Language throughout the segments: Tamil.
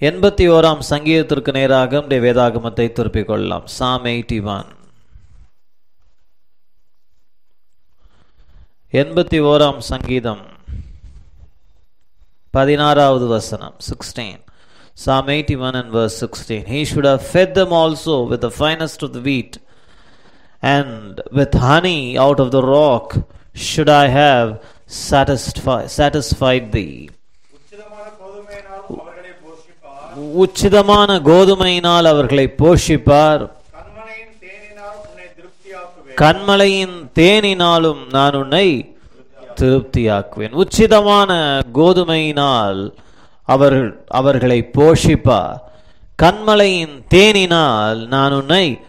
எண்பத்தி ஓராம் சங்கீதத்திற்கு நேராக நம்முடைய வேதாகமத்தை திருப்பிக் கொள்ளலாம் சாம் எயிட்டி ஒன் எண்பத்தி ஓராம் சங்கீதம் பதினாறாவது வசனம் sixteen Psalm 81 and verse 16. He should have fed them also with the finest of the wheat, and with honey out of the rock should I have satisfy, satisfied thee. உச்சிதமான கோதுமையினால் அவர்களை போஷிப்பார். கண்மலையின் தேனினாலும் நான் உன்னை திருப்தியாக்குவேன். உச்சிதமான கோதுமையினால் அவர்கள் அவர்களை போஷிப்பார். கண்மலையின் தேனினால் நான் உன்னை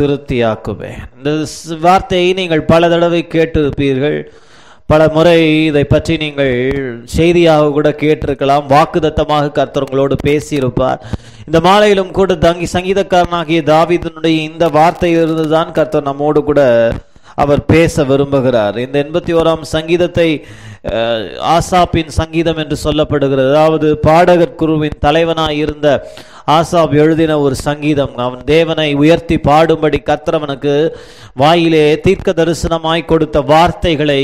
திருப்தியாக்குவேன். இந்த வார்த்தையை நீங்கள் பல தடவை கேட்டிருப்பீர்கள். பல முறை இதை பற்றி நீங்கள் செய்தியாக கூட கேட்டிருக்கலாம். வாக்குதத்தமாக கர்த்தர் உங்களோடு பேசியிருப்பார். இந்த மாலையிலும் கூட தங்கி சங்கீதக்காரனாகிய தாவிதனுடைய இந்த வார்த்தையிலிருந்து தான் கர்த்தர் நம்மோடு கூட அவர் பேச விரும்புகிறார். இந்த எண்பத்தி ஓராம் சங்கீதத்தை ஆசாப்பின் சங்கீதம் என்று சொல்லப்படுகிறது. அதாவது பாடகர் குருவின் தலைவனாய் இருந்த ஆசாப் எழுதின ஒரு சங்கீதம். அவன் தேவனை உயர்த்தி பாடும்படி கத்திரவனுக்கு வாயிலே தீர்க்க தரிசனமாய் கொடுத்த வார்த்தைகளை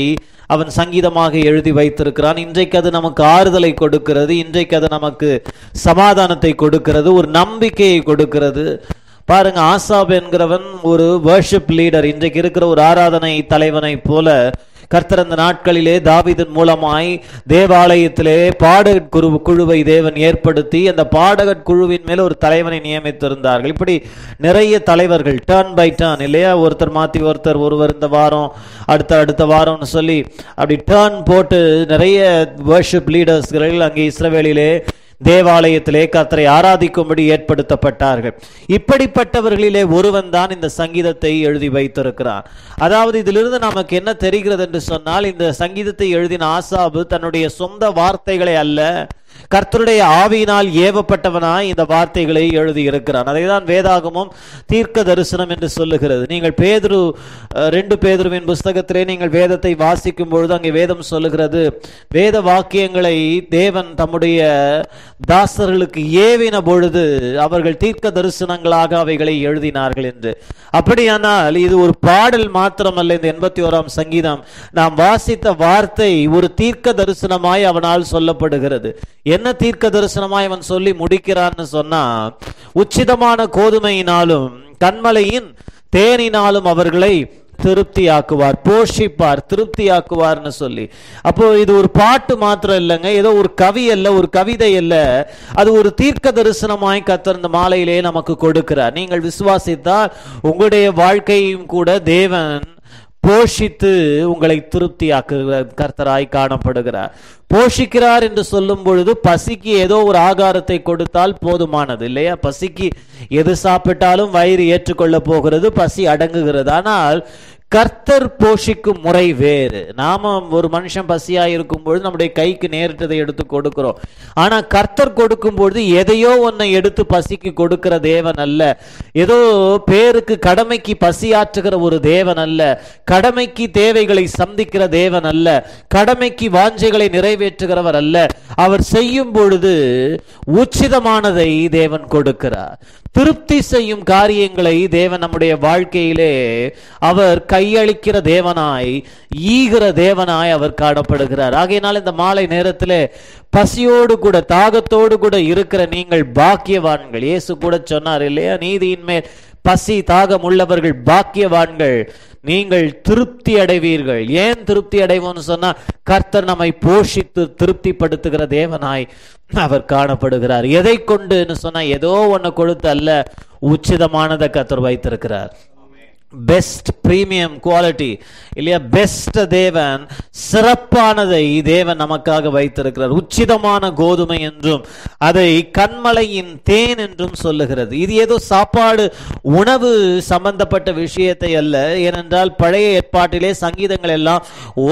அவன் சங்கீதமாக எழுதி வைத்திருக்கிறான். இன்றைக்கு அது நமக்கு ஆறுதலை கொடுக்கிறது. இன்றைக்கு அது நமக்கு சமாதானத்தை கொடுக்கிறது. ஒரு நம்பிக்கையை கொடுக்கிறது. பாருங்க ஆசாப் என்கிறவன் ஒரு வர்ஷிப் லீடர் இன்றைக்கு இருக்கிற ஒரு ஆராதனை தலைவனை போல கர்த்தர் அந்த நாட்களிலே தாவிதன் மூலமாய் தேவாலயத்திலே பாடகர் குரு குழுவை தேவன் ஏற்படுத்தி அந்த பாடகர் குழுவின் மேல் ஒரு தலைவனை நியமித்திருந்தார்கள். இப்படி நிறைய தலைவர்கள் டர்ன் பை டர்ன் இல்லையா? ஒருத்தர் மாத்தி ஒருத்தர் ஒருவர் இந்த வாரம் அடுத்த அடுத்த வாரம்னு சொல்லி அப்படி டர்ன் போட்டு நிறைய வர்ஷிப் லீடர்ஸ்கள் அங்கே இஸ்ரவேலிலே தேவாலயத்திலே கத்தரை ஆராதிக்கும்படி ஏற்படுத்தப்பட்டார்கள். இப்படிப்பட்டவர்களிலே ஒருவன் தான் இந்த சங்கீதத்தை எழுதி வைத்திருக்கிறான் அதாவது இதிலிருந்து நமக்கு என்ன தெரிகிறது என்று சொன்னால் இந்த சங்கீதத்தை எழுதின ஆசாபு தன்னுடைய சொந்த வார்த்தைகளை அல்ல கர்த்தருடைய ஆவியினால் ஏவப்பட்டவனாய் இந்த வார்த்தைகளை எழுதி இருக்கிறான் அதை தான் வேதாகமும் தீர்க்க தரிசனம் என்று சொல்லுகிறது. நீங்கள் பேதுரு ரெண்டு பேதுருவின் புஸ்தகத்திலே நீங்கள் வேதத்தை வாசிக்கும் பொழுது அங்கே வேதம் சொல்லுகிறது வேத வாக்கியங்களை தேவன் தம்முடைய தாசர்களுக்கு ஏவின பொழுது அவர்கள் தீர்க்க தரிசனங்களாக அவைகளை எழுதினார்கள் என்று. அப்படியானால் இது ஒரு பாடல் மாத்திரமல்ல இந்த எண்பத்தி ஓராம் சங்கீதம். நாம் வாசித்த வார்த்தை ஒரு தீர்க்க தரிசனமாய் அவனால் சொல்லப்படுகிறது. என்ன தீர்க்க தரிசனமாய் அவன் சொல்லி முடிக்கிறான்னு சொன்னா உச்சிதமான கோதுமையினாலும் கண்மலையின் தேனினாலும் அவர்களை திருப்தியாக்குவார் போஷிப்பார் திருப்தியாக்குவார்னு சொல்லி. அப்போ இது ஒரு பாட்டு மாத்திரம் இல்லைங்க ஏதோ ஒரு கவி அல்ல ஒரு கவிதை அல்ல அது ஒரு தீர்க்க தரிசனமாய் கத்தர் இந்த நமக்கு கொடுக்கிறார். நீங்கள் விசுவாசித்தால் உங்களுடைய வாழ்க்கையும் கூட தேவன் போஷித்து உங்களை திருப்தியாக்குகிற கர்த்தராய் காணப்படுகிறார். போஷிக்கிறார் என்று சொல்லும் பொழுது பசிக்கு ஏதோ ஒரு ஆகாரத்தை கொடுத்தால் போதுமானது இல்லையா? பசிக்கு எது சாப்பிட்டாலும் வயிறு ஏற்றுக்கொள்ள போகிறது பசி அடங்குகிறது. ஆனால் கர்த்தர் போஷிக்கும் முறை வேறு. நாம ஒரு மனுஷன் பசியா இருக்கும் பொழுது நம்முடைய கைக்கு நேரிட்டதை எடுத்து கொடுக்கிறோம். ஆனா கர்த்தர் கொடுக்கும் பொழுது எதையோ ஒன்னை எடுத்து பசிக்கு கொடுக்கிற தேவன் அல்ல. ஏதோ பேருக்கு கடமைக்கு பசியாற்றுகிற ஒரு தேவன் அல்ல. கடமைக்கு தேவைகளை சந்திக்கிற தேவன் அல்ல. கடமைக்கு வாஞ்சைகளை நிறைவேற்றுகிறவர் அல்ல. அவர் செய்யும் பொழுது உச்சிதமானதை தேவன் கொடுக்கிறார். திருப்தி செய்யும் காரியங்களை தேவன் நம்முடைய வாழ்க்கையிலே அவர் கையளிக்கிற தேவனாய் ஈகிற தேவனாய் அவர் காணப்படுகிறார். ஆகையினால் இந்த மாலை நேரத்தில் பசியோடு கூட தாகத்தோடு கூட இருக்கிற நீங்கள் பாக்கியவான்கள். இயேசு கூட சொன்னார் இல்லையா நீதியின் மேல் பசி தாகம் உள்ளவர்கள் பாக்கியவான்கள். நீங்கள் திருப்தி அடைவீர்கள். ஏன் திருப்தி அடைவோம்னு சொன்னா கர்த்தர் நம்மை போஷித்து திருப்திப்படுத்துகிற தேவனாய் அவர் காணப்படுகிறார். எதை கொண்டுன்னு சொன்னா ஏதோ ஒன்று கொடுத்து அல்ல உச்சிதமானதை கர்த்தர் வைத்திருக்கிறார். பெஸ்ட் பிரீமியம் குவாலிட்டி இல்லையா பெஸ்ட் தேவன் சிறப்பானதை தேவன் நமக்காக வைத்திருக்கிறார். உச்சிதமான கோதுமை என்றும் அதை கண்மலையின் தேன் என்றும் சொல்லுகிறது. இது ஏதோ சாப்பாடு உணவு சம்பந்தப்பட்ட விஷயத்தை அல்ல. ஏனென்றால் பழைய ஏற்பாட்டிலே சங்கீதங்கள் எல்லாம்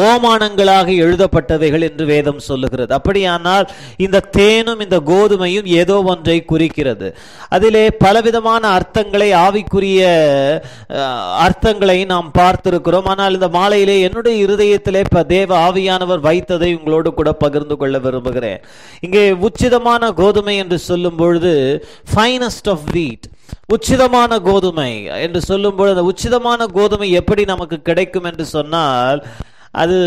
ஓமானங்களாக எழுதப்பட்டவைகள் என்று வேதம் சொல்லுகிறது. அப்படியானால் இந்த தேனும் இந்த கோதுமையும் ஏதோ ஒன்றை குறிக்கிறது. அதிலே பலவிதமான அர்த்தங்களை ஆவிக்குரிய அர்த்தங்களை நாம் பார்த்திருக்கிறோம். ஆனால் இந்த மாலையிலே என்னுடைய இருதயத்திலே இப்ப தேவ ஆவியானவர் வைத்ததை உங்களோடு கூட பகிர்ந்து கொள்ள விரும்புகிறேன். இங்கே உச்சிதமான கோதுமை என்று சொல்லும் பொழுது ஃபைனஸ்ட் ஆஃப் வீட் உச்சிதமான கோதுமை என்று சொல்லும் பொழுது அந்த உச்சிதமான கோதுமை எப்படி நமக்கு கிடைக்கும் என்று சொன்னால் அது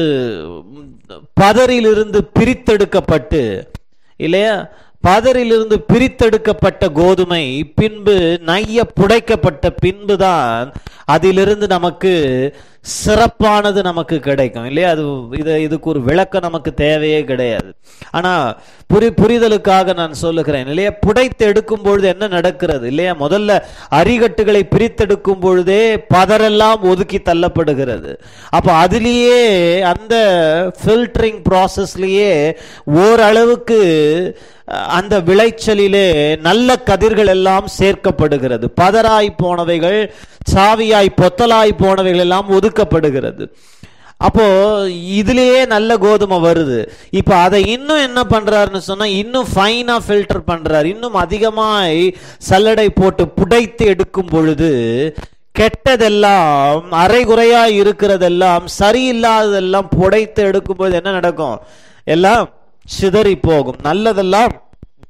பதரிலிருந்து பிரித்தெடுக்கப்பட்டு இல்லையா? பதரிலிருந்து பிரித்தெடுக்கப்பட்ட கோதுமை பின்பு நைய புடைக்கப்பட்ட பின்புதான் அதிலிருந்து நமக்கு சிறப்பானது நமக்கு கிடைக்கும். இல்லையா? அது இது இதுக்கு ஒரு விளக்கம் நமக்கு தேவையே கிடையாது. ஆனா புரி புரிதலுக்காக நான் சொல்லுகிறேன். இல்லையா? புடைத்து எடுக்கும் பொழுது என்ன நடக்கிறது? இல்லையா? முதல்ல அரிகட்டுகளை பிரித்தெடுக்கும் பொழுதே பதரெல்லாம் ஒதுக்கி தள்ளப்படுகிறது. அப்ப அதுலேயே அந்த ஃபில்டரிங் ப்ராசஸ்லேயே ஓரளவுக்கு அந்த விளைச்சலிலே நல்ல கதிர்கள் எல்லாம் சேர்க்கப்படுகிறது. பதராய் போனவைகள் சாவியாய் பொத்தலாய் போனவைகள் எல்லாம் ஒதுக்கப்படுகிறது. அப்போ இதுலயே நல்ல கோதுமை வருது. இப்போ அதை இன்னும் என்ன பண்றாருன்னு சொன்னா இன்னும் ஃபைனா ஃபில்டர் பண்றாரு. இன்னும் அதிகமாய் சல்லடை போட்டு புடைத்து எடுக்கும் பொழுது கெட்டதெல்லாம் அரைகுறையா இருக்கிறதெல்லாம் சரியில்லாததெல்லாம் புடைத்து எடுக்கும்போது என்ன நடக்கும்? எல்லாம் சிதறி போகும். நல்லதெல்லாம்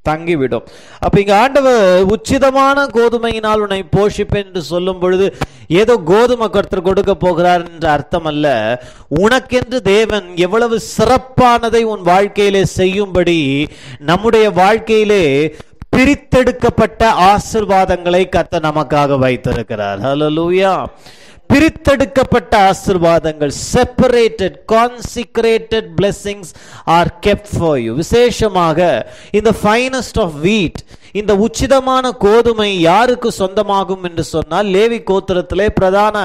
தங்கிவிடும். அப்ப இங்க ஆண்டவர் உச்சிதமான கோதுமையினால் உன்னை போஷிப்பேன் என்று சொல்லும் பொழுது ஏதோ கோதுமை கருத்தர் கொடுக்க போகிறார் என்ற அர்த்தம் அல்ல உனக்கென்று தேவன் எவ்வளவு சிறப்பானதை உன் வாழ்க்கையிலே செய்யும்படி நம்முடைய வாழ்க்கையிலே பிரித்தெடுக்கப்பட்ட ஆசிர்வாதங்களை கத்த நமக்காக வைத்திருக்கிறார். ஹalleluya பிரித்தெடுக்கப்பட்ட ஆசிர்வாதங்கள் separated consecrated blessings are kept for you விசேஷமாக இந்த ஃபைனஸ்ட் ஆஃப் வீட் இந்த உச்சிதமான கோதுமை யாருக்கு சொந்தமாகும் என்று சொன்னால் லேவி கோத்திரத்திலே பிரதான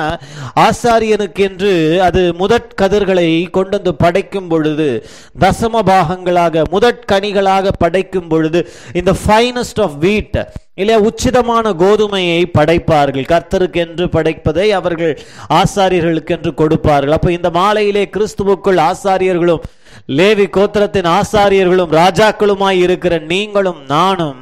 ஆசாரியனுக்கென்று அது முதற் கதிர்களை கொண்டு வந்து படைக்கும் பொழுது தசம பாகங்களாக முதற்கனிகளாக படைக்கும் பொழுது இந்த ஃபைனஸ்ட் ஆஃப் வீட் இல்லையா உச்சிதமான கோதுமையை படைப்பார்கள். கர்த்தருக்கு என்று படைப்பதை அவர்கள் ஆசாரியர்களுக்கு என்று கொடுப்பார்கள். அப்ப இந்த மாலையிலே கிறிஸ்துவுக்குள் ஆசாரியர்களும் லேவி கோத்திரத்தின் ஆசாரியர்களும் ராஜாக்களுமாய் இருக்கிற நீங்களும் நானும்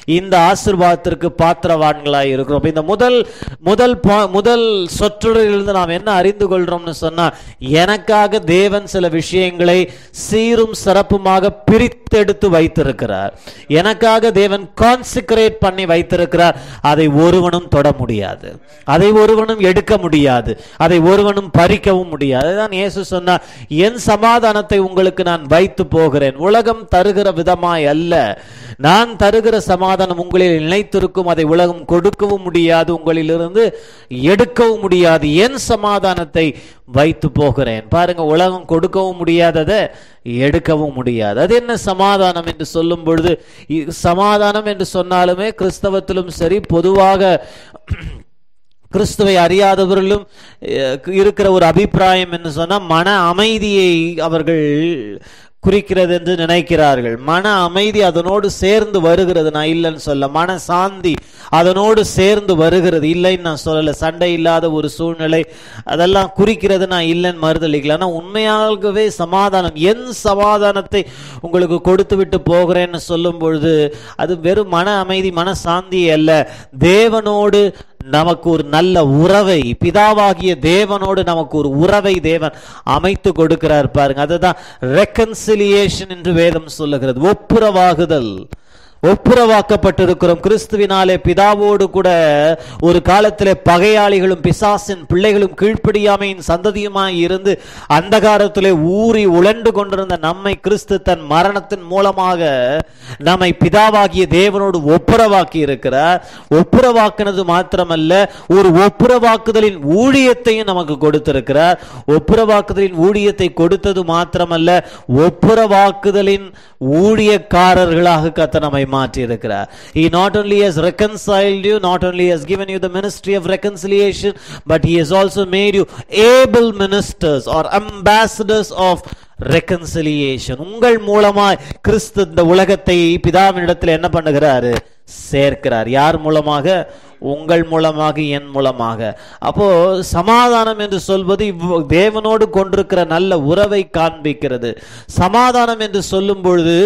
இந்த ஆசிர்வாதத்திற்கு பாத்திரவான்களாய் இருக்கிறோம். இந்த முதல் முதல் பா- முதல் சொற்றொடரிலிருந்து நாம் என்ன அறிந்து கொள்றோம்னு சொன்னா எனக்காக தேவன் சில விஷயங்களை சீரும் சிறப்புமாக பிரித்தெடுத்து வைத்திருக்கிறார். எனக்காக தேவன் கான்சிக்ரேட் பண்ணி வைத்திருக்கிறார். அதை ஒருவனும் தொட முடியாது. அதை ஒருவனும் எடுக்க முடியாது. அதை ஒருவனும் பறிக்கவும் முடியாது. அதுதான் இயேசு சொன்னார் என் சமாதானத்தை உங்களுக்கு நான் வைத்து போகிறேன். உலகம் தருகிற விதமாய் அல்ல. நான் தருகிற சமாதானம் உங்களில் நிலைத்திருக்கும் அதை உலகம் கொடுக்கவும் முடியாது உங்களிலிருந்து எடுக்கவும் முடியாது. என் சமாதானத்தை வைத்து போகிறேன். பாருங்க உலகம் கொடுக்கவும் முடியாததை எடுக்கவும் முடியாது. அது என்ன சமாதானம் என்று சொல்லும் பொழுது இ- சமாதானம் என்று சொன்னாலுமே கிறிஸ்தவத்திலும் சரி பொதுவாக கிறிஸ்துவை அறியாதவர்களும் இருக்கிற ஒரு அபிப்பிராயம் என்று சொன்னால் மன அமைதியை அவர்கள் குறிக்கிறது என்று நினைக்கிறார்கள். மன அமைதி அதனோடு சேர்ந்து வருகிறது. நான் இல்லைன்னு சொல்ல மன சாந்தி அதனோடு சேர்ந்து வருகிறது. இல்லைன்னு நான் சொல்லலை. சண்டை இல்லாத ஒரு சூழ்நிலை அதெல்லாம் குறிக்கிறது. நான் இல்லைன்னு மறுதளிக்கல. ஆனால் உண்மையாகவே சமாதானம் என் சமாதானத்தை உங்களுக்கு கொடுத்து விட்டு போகிறேன்னு சொல்லும் பொழுது அது வெறும் மன அமைதி மன சாந்தி அல்ல. தேவனோடு நமக்கு ஒரு நல்ல உறவை பிதாவாகிய தேவனோடு நமக்கு ஒரு உறவை தேவன் அமைத்து கொடுக்கிறார் பாருங்க. அதுதான் ரெக்கன்சிலியேஷன் என்று வேதம் சொல்லுகிறது. ஒப்புரவாகுதல். ஒப்புரவாக்கப்பட்டிருக்கிறோம். கிறிஸ்துவினாலே பிதாவோடு கூட ஒரு காலத்தில் பகையாளிகளும் பிசாசின் பிள்ளைகளும் கீழ்ப்படியாமையின் சந்ததியுமாய் இருந்து அந்தகாரத்திலே ஊறி உழண்டு கொண்டிருந்த நம்மை கிறிஸ்து தன் மரணத்தின் மூலமாக நம்மை பிதாவாகிய தேவனோடு ஒப்புரவாக்கி இருக்கிறார். ஒப்புரவாக்குனது மாத்திரமல்ல ஒரு ஒப்புரவாக்குதலின் ஊழியத்தையும் நமக்கு கொடுத்திருக்கிறார். ஒப்புரவாக்குதலின் ஊழியத்தை கொடுத்தது மாத்திரமல்ல ஒப்புரவாக்குதலின் ஊழியக்காரர்களாக கத்த நம்மை மாற்றி இருக்கிறார் he not only has reconciled you not only has given you the ministry of reconciliation but he has also made you able ministers or ambassadors of reconciliation. உங்கள் மூலமாய் கிறிஸ்து இந்த உலகத்தை பிதாவினிடத்தில் என்ன பண்ணுகிறாரு? சேர்க்கிறார். யார் மூலமாக? உங்கள் மூலமாக என் மூலமாக. அப்போ சமாதானம் என்று சொல்வது தேவனோடு கொண்டிருக்கிற நல்ல உறவை காண்பிக்கிறது. சமாதானம் என்று சொல்லும் பொழுது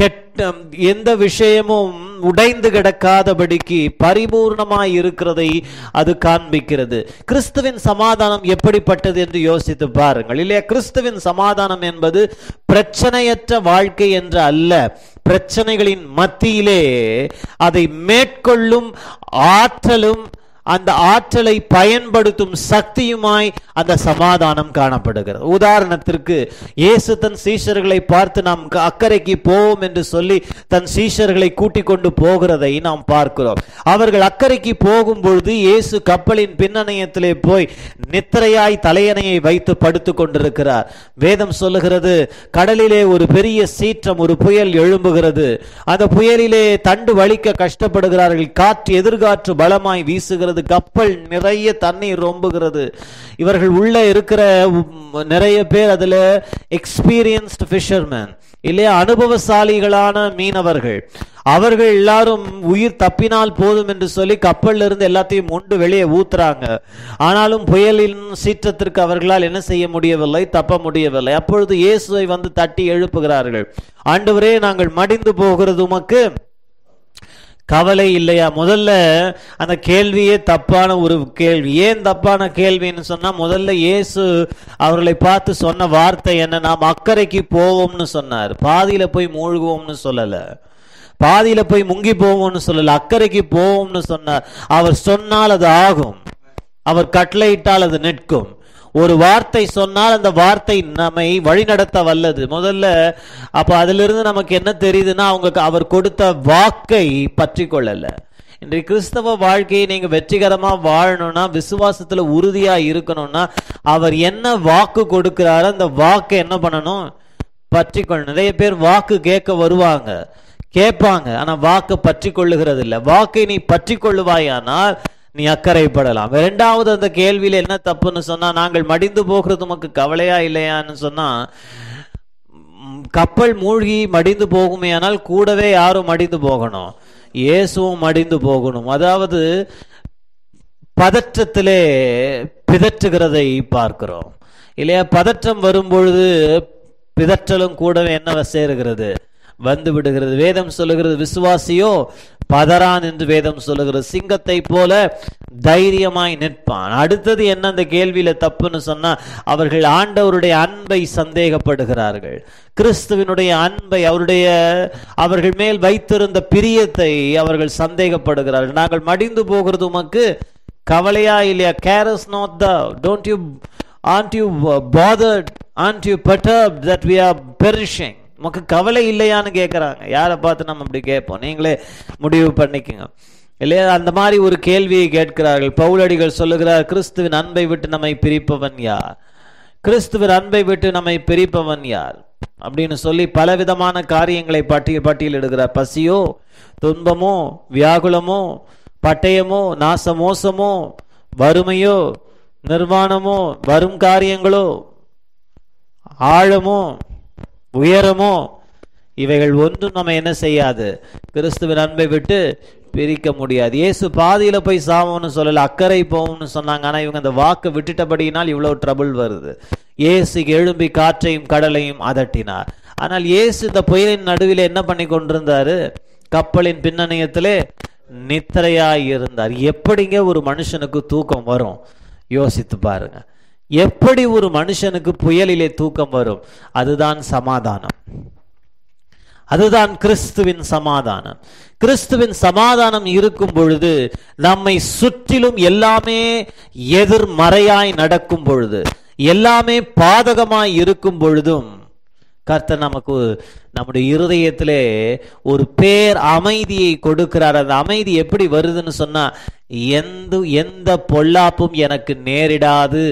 கெட்ட எந்த விஷயமும் உடைந்து கிடக்காதபடிக்கு பரிபூர்ணமாய் இருக்கிறதை அது காண்பிக்கிறது. கிறிஸ்துவின் சமாதானம் எப்படிப்பட்டது என்று யோசித்து பாருங்கள். இல்லையா கிறிஸ்துவின் சமாதானம் என்பது பிரச்சனையற்ற வாழ்க்கை என்று அல்ல. பிரச்சனைகளின் மத்தியிலே அதை மேற்கொள்ளும் ஆற்றலும் அந்த ஆற்றலை பயன்படுத்தும் சக்தியுமாய் அந்த சமாதானம் காணப்படுகிறது. உதாரணத்திற்கு இயேசு தன் சீஷர்களை பார்த்து நாம் அக்கறைக்கு போவோம் என்று சொல்லி தன் சீஷர்களை கூட்டிக் கொண்டு போகிறதை நாம் பார்க்கிறோம். அவர்கள் அக்கறைக்கு போகும் பொழுது இயேசு கப்பலின் பின்னணையத்திலே போய் நித்திரையாய் தலையணையை வைத்து படுத்துக் கொண்டிருக்கிறார். வேதம் சொல்லுகிறது கடலிலே ஒரு பெரிய சீற்றம் ஒரு புயல் எழும்புகிறது. அந்த புயலிலே தண்டு வலிக்க கஷ்டப்படுகிறார்கள். காற்று எதிர்காற்று பலமாய் வீசுகிறது. கப்பல் நிறைய தண்ணீர் ரொம்புகிறது. இவர்கள் உள்ள இருக்கிற நிறைய பேர் அதுல எக்ஸ்பீரியன்ஸ்டு ஃபிஷர்மேன் இல்லையா? அனுபவசாலிகளான மீனவர்கள். அவர்கள் எல்லாரும் உயிர் தப்பினால் போதும் என்று சொல்லி கப்பல்ல இருந்து எல்லாத்தையும் உண்டு வெளியே ஊத்துறாங்க. ஆனாலும் புயலின் சீற்றத்திற்கு அவர்களால் என்ன செய்ய முடியவில்லை? தப்ப முடியவில்லை. அப்பொழுது இயேசுவை வந்து தட்டி எழுப்புகிறார்கள். ஆண்டவரே நாங்கள் மடிந்து போகிறது உமக்கு. கவலை இல்லையா? முதல்ல அந்த கேள்வியே தப்பான ஒரு கேள்வி. ஏன் தப்பான கேள்வின்னு சொன்னா முதல்ல இயேசு அவர்களை பார்த்து சொன்ன வார்த்தை என்ன? நாம் அக்கறைக்கு போவோம்னு சொன்னார். பாதியில போய் மூழ்குவோம்னு சொல்லல. பாதியில போய் முங்கி போவோம்னு சொல்லல. அக்கறைக்கு போவோம்னு சொன்னார். அவர் சொன்னால் அது ஆகும். அவர் கட்டளையிட்டால் அது நிற்கும். ஒரு வார்த்தை சொன்னால் அந்த வார்த்தை நம்மை வழிநடத்த வல்லது. முதல்ல அப்ப அதிலிருந்து நமக்கு என்ன தெரியுதுன்னா அவங்க அவர் கொடுத்த வாக்கை பற்றி கொள்ளல இன்றைய கிறிஸ்தவ வாழ்க்கையை நீங்க வெற்றிகரமா வாழணும்னா விசுவாசத்துல உறுதியா இருக்கணும்னா அவர் என்ன வாக்கு கொடுக்கிறாரோ அந்த வாக்கை என்ன பண்ணணும்? பற்றி கொள்ளணும் நிறைய பேர் வாக்கு கேட்க வருவாங்க. கேட்பாங்க ஆனா வாக்கு பற்றி கொள்ளுகிறது இல்லை வாக்கை நீ பற்றி கொள்ளுவாயானால் நீ அக்கறைப்படலாம். இரண்டாவது அந்த கேள்வியில் என்ன தப்புன்னு சொன்னா நாங்கள் மடிந்து போகிறது உமக்கு கவலையா இல்லையான்னு சொன்னால் கப்பல் மூழ்கி மடிந்து போகுமே ஆனால் கூடவே யாரும் மடிந்து போகணும். இயேசுவும் மடிந்து போகணும். அதாவது பதற்றத்திலே பிதற்றுகிறதை பார்க்கிறோம். இல்லையா பதற்றம் வரும்பொழுது பிதற்றலும் கூடவே என்ன சேருகிறது? வந்து விடுகிறது. வேதம் சொல்லுகிறது விசுவாசியோ பதறான் என்று வேதம் சொல்லுகிறது. சிங்கத்தை போல தைரியமாய் நிற்பான். அடுத்தது என்ன அந்த கேள்வியில தப்புன்னு சொன்னா அவர்கள் ஆண்டவருடைய அன்பை சந்தேகப்படுகிறார்கள். கிறிஸ்துவினுடைய அன்பை அவருடைய அவர்கள் மேல் வைத்திருந்த பிரியத்தை அவர்கள் சந்தேகப்படுகிறார்கள். நாங்கள் மடிந்து போகிறது உமக்கு கவலையா இல்லையா? Carest not the don't you aren't you bothered aren't you you that we are perishing நமக்கு கவலை இல்லையான்னு கேட்குறாங்க யாரை பார்த்து நம்ம இப்படி கேட்போம்? நீங்களே முடிவு பண்ணிக்கோங்க. இல்லையா? அந்த மாதிரி ஒரு கேள்வியை கேட்கிறார்கள். பவுலடிகள் சொல்லுகிறார் கிறிஸ்துவின் அன்பை விட்டு நம்மை பிரிப்பவன் யார்? கிறிஸ்துவின் அன்பை விட்டு நம்மை பிரிப்பவன் யார்? அப்படின்னு சொல்லி பலவிதமான காரியங்களை பட்டியல் பட்டியலிடுகிறார் பசியோ துன்பமோ வியாகுலமோ பட்டயமோ நாச மோசமோ வறுமையோ நிர்வாணமோ வரும் காரியங்களோ ஆழமோ உயரமோ இவைகள் ஒன்றும் நம்ம என்ன செய்யாது? கிறிஸ்துவின் அன்பை விட்டு பிரிக்க முடியாது. இயேசு பாதியில் போய் சாவோம்னு சொல்லலை அக்கறை போகும்னு சொன்னாங்க. ஆனால் இவங்க அந்த வாக்கு விட்டுட்டபடியினால் இவ்வளோ ட்ரபுள் வருது. இயேசு எழும்பி காற்றையும் கடலையும் அதட்டினார். ஆனால் இயேசு இந்த புயலின் நடுவில் என்ன பண்ணி கொண்டிருந்தாரு? கப்பலின் பின்னணியத்திலே நித்திரையாய் இருந்தார். எப்படிங்க ஒரு மனுஷனுக்கு தூக்கம் வரும்? யோசித்து பாருங்க. எப்படி ஒரு மனுஷனுக்கு புயலிலே தூக்கம் வரும்? அதுதான் சமாதானம். அதுதான் கிறிஸ்துவின் சமாதானம். கிறிஸ்துவின் சமாதானம் இருக்கும் பொழுது நம்மை சுற்றிலும் எல்லாமே எதிர்மறையாய் நடக்கும் பொழுது எல்லாமே பாதகமாய் இருக்கும் பொழுதும் கர்த்தர் நமக்கு நம்முடைய இருதயத்திலே ஒரு பேர் அமைதியை கொடுக்கிறார். அந்த அமைதி எப்படி வருதுன்னு சொன்னா எந்த எந்த பொல்லாப்பும் எனக்கு நேரிடாது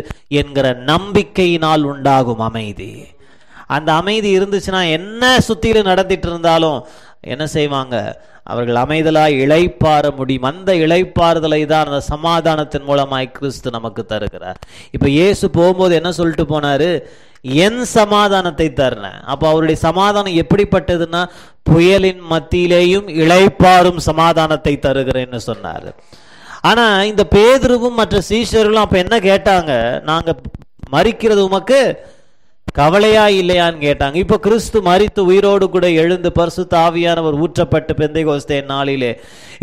என்கிற நம்பிக்கையினால் உண்டாகும் அமைதி. அந்த அமைதி இருந்துச்சுன்னா என்ன சுத்தியில நடந்துட்டு இருந்தாலும் என்ன செய்வாங்க? அவர்கள் அமைதலாய் இழைப்பாற முடியும். அந்த இழைப்பாறுதலை தான் அந்த சமாதானத்தின் மூலமாய் கிறிஸ்து நமக்கு தருகிறார். இப்போ இயேசு போகும்போது என்ன சொல்லிட்டு போனாரு? என் சமாதானத்தை தருனேன் அப்போ அவருடைய சமாதானம் எப்படிப்பட்டதுன்னா புயலின் மத்தியிலேயும் இளைப்பாறும் சமாதானத்தை தருகிறேன்னு சொன்னார். ஆனா இந்த பேதுருவும் மற்ற சீஷர்களும் அப்போ என்ன கேட்டாங்க? நாங்கள் மறிக்கிறது உமக்கு கவலையா இல்லையான்னு கேட்டாங்க. இப்போ கிறிஸ்து மரித்து உயிரோடு கூட எழுந்து பரிசு தாவியானவர் ஊற்றப்பட்டு பெந்தைகோஸ்தே நாளிலே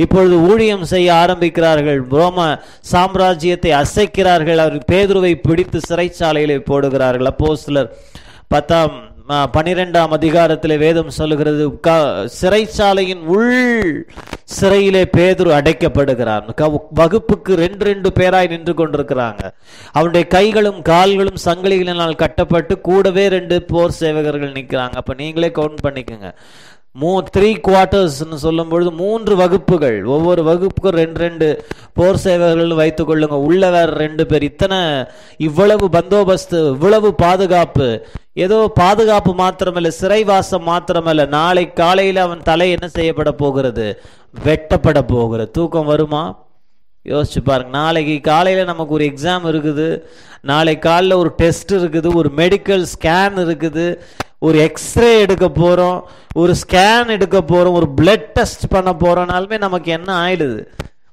இப்பொழுது ஊழியம் செய்ய ஆரம்பிக்கிறார்கள். ரோம சாம்ராஜ்யத்தை அசைக்கிறார்கள். அவர் பேதுருவை பிடித்து சிறைச்சாலையிலே போடுகிறார்கள். அப்போ சிலர் பத்தாம் பனிரெண்டாம் பன்னிரெண்டாம் வேதம் சொல்லுகிறது. சிறைச்சாலையின் உள் சிறையிலே பேதுரு அடைக்கப்படுகிறான். வகுப்புக்கு ரெண்டு ரெண்டு பேராய் நின்று கொண்டிருக்கிறாங்க. அவனுடைய கைகளும் கால்களும் சங்கிலிகளினால் கட்டப்பட்டு கூடவே ரெண்டு போர் சேவகர்கள் நிற்கிறாங்க. அப்ப நீங்களே கவுண்ட் பண்ணிக்கோங்க. மூ த்ரீ குவார்ட்டர்ஸ்னு சொல்லும் பொழுது மூன்று வகுப்புகள். ஒவ்வொரு வகுப்புக்கும் ரெண்டு ரெண்டு போர் சேவகர்கள் வைத்துக் கொள்ளுங்க. உள்ள வேற ரெண்டு பேர். இத்தனை இவ்வளவு பந்தோபஸ்து இவ்வளவு பாதுகாப்பு. ஏதோ பாதுகாப்பு மாத்திரமல்ல சிறைவாசம் மாத்திரமல்ல நாளை காலையில் அவன் தலை என்ன செய்யப்பட போகிறது? வெட்டப்பட போகிறது. தூக்கம் வருமா? யோசிச்சு பாருங்க. நாளைக்கு காலையில் நமக்கு ஒரு எக்ஸாம் இருக்குது. நாளை காலையில் ஒரு டெஸ்ட் இருக்குது. ஒரு மெடிக்கல் ஸ்கேன் இருக்குது. ஒரு எக்ஸ்ரே எடுக்க போகிறோம் ஒரு ஸ்கேன் எடுக்க போகிறோம் ஒரு பிளட் டெஸ்ட் பண்ண போகிறோம்னாலுமே நமக்கு என்ன ஆயிடுது?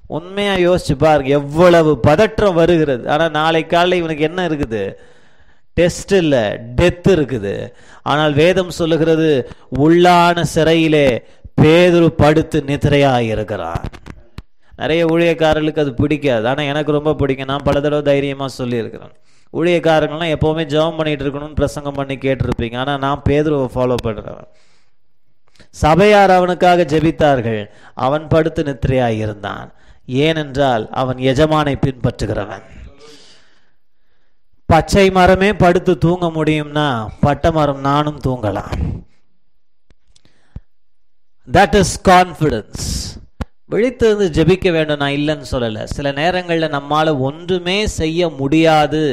உண்மையாக யோசிச்சு பாருங்க. எவ்வளவு பதற்றம் வருகிறது. ஆனால் நாளை காலையில் இவனுக்கு என்ன இருக்குது? டெஸ்ட் இல்லை டெத் இருக்குது. ஆனால் வேதம் சொல்லுகிறது உள்ளான சிறையிலே பேதுரு படுத்து நித்திரையாக இருக்கிறான் நிறைய ஊழியக்காரர்களுக்கு அது பிடிக்காது. ஆனால் எனக்கு ரொம்ப பிடிக்கும். நான் பல தடவை தைரியமாக சொல்லியிருக்கிறேன். ஊழியக்காரங்களாம் எப்போவுமே ஜெபம் பண்ணிகிட்டு இருக்கணும்னு பிரசங்கம் பண்ணி கேட்டிருப்பீங்க. ஆனால் நான் பேதுருவை ஃபாலோ பண்ணுறேன் சபையார் அவனுக்காக ஜெபித்தார்கள். அவன் படுத்து நித்திரையாக இருந்தான். ஏனென்றால் அவன் எஜமானை பின்பற்றுகிறவன். பச்சை மரமே படுத்து தூங்க முடியும்னா பட்ட மரம் நானும் தூங்கலாம். தட் இஸ் கான்ஃபிடன்ஸ் விழித்திருந்து ஜெபிக்க வேண்டும் நான் இல்லைன்னு சொல்லலை. சில நேரங்களில் நம்மால் ஒன்றுமே செய்ய முடியாது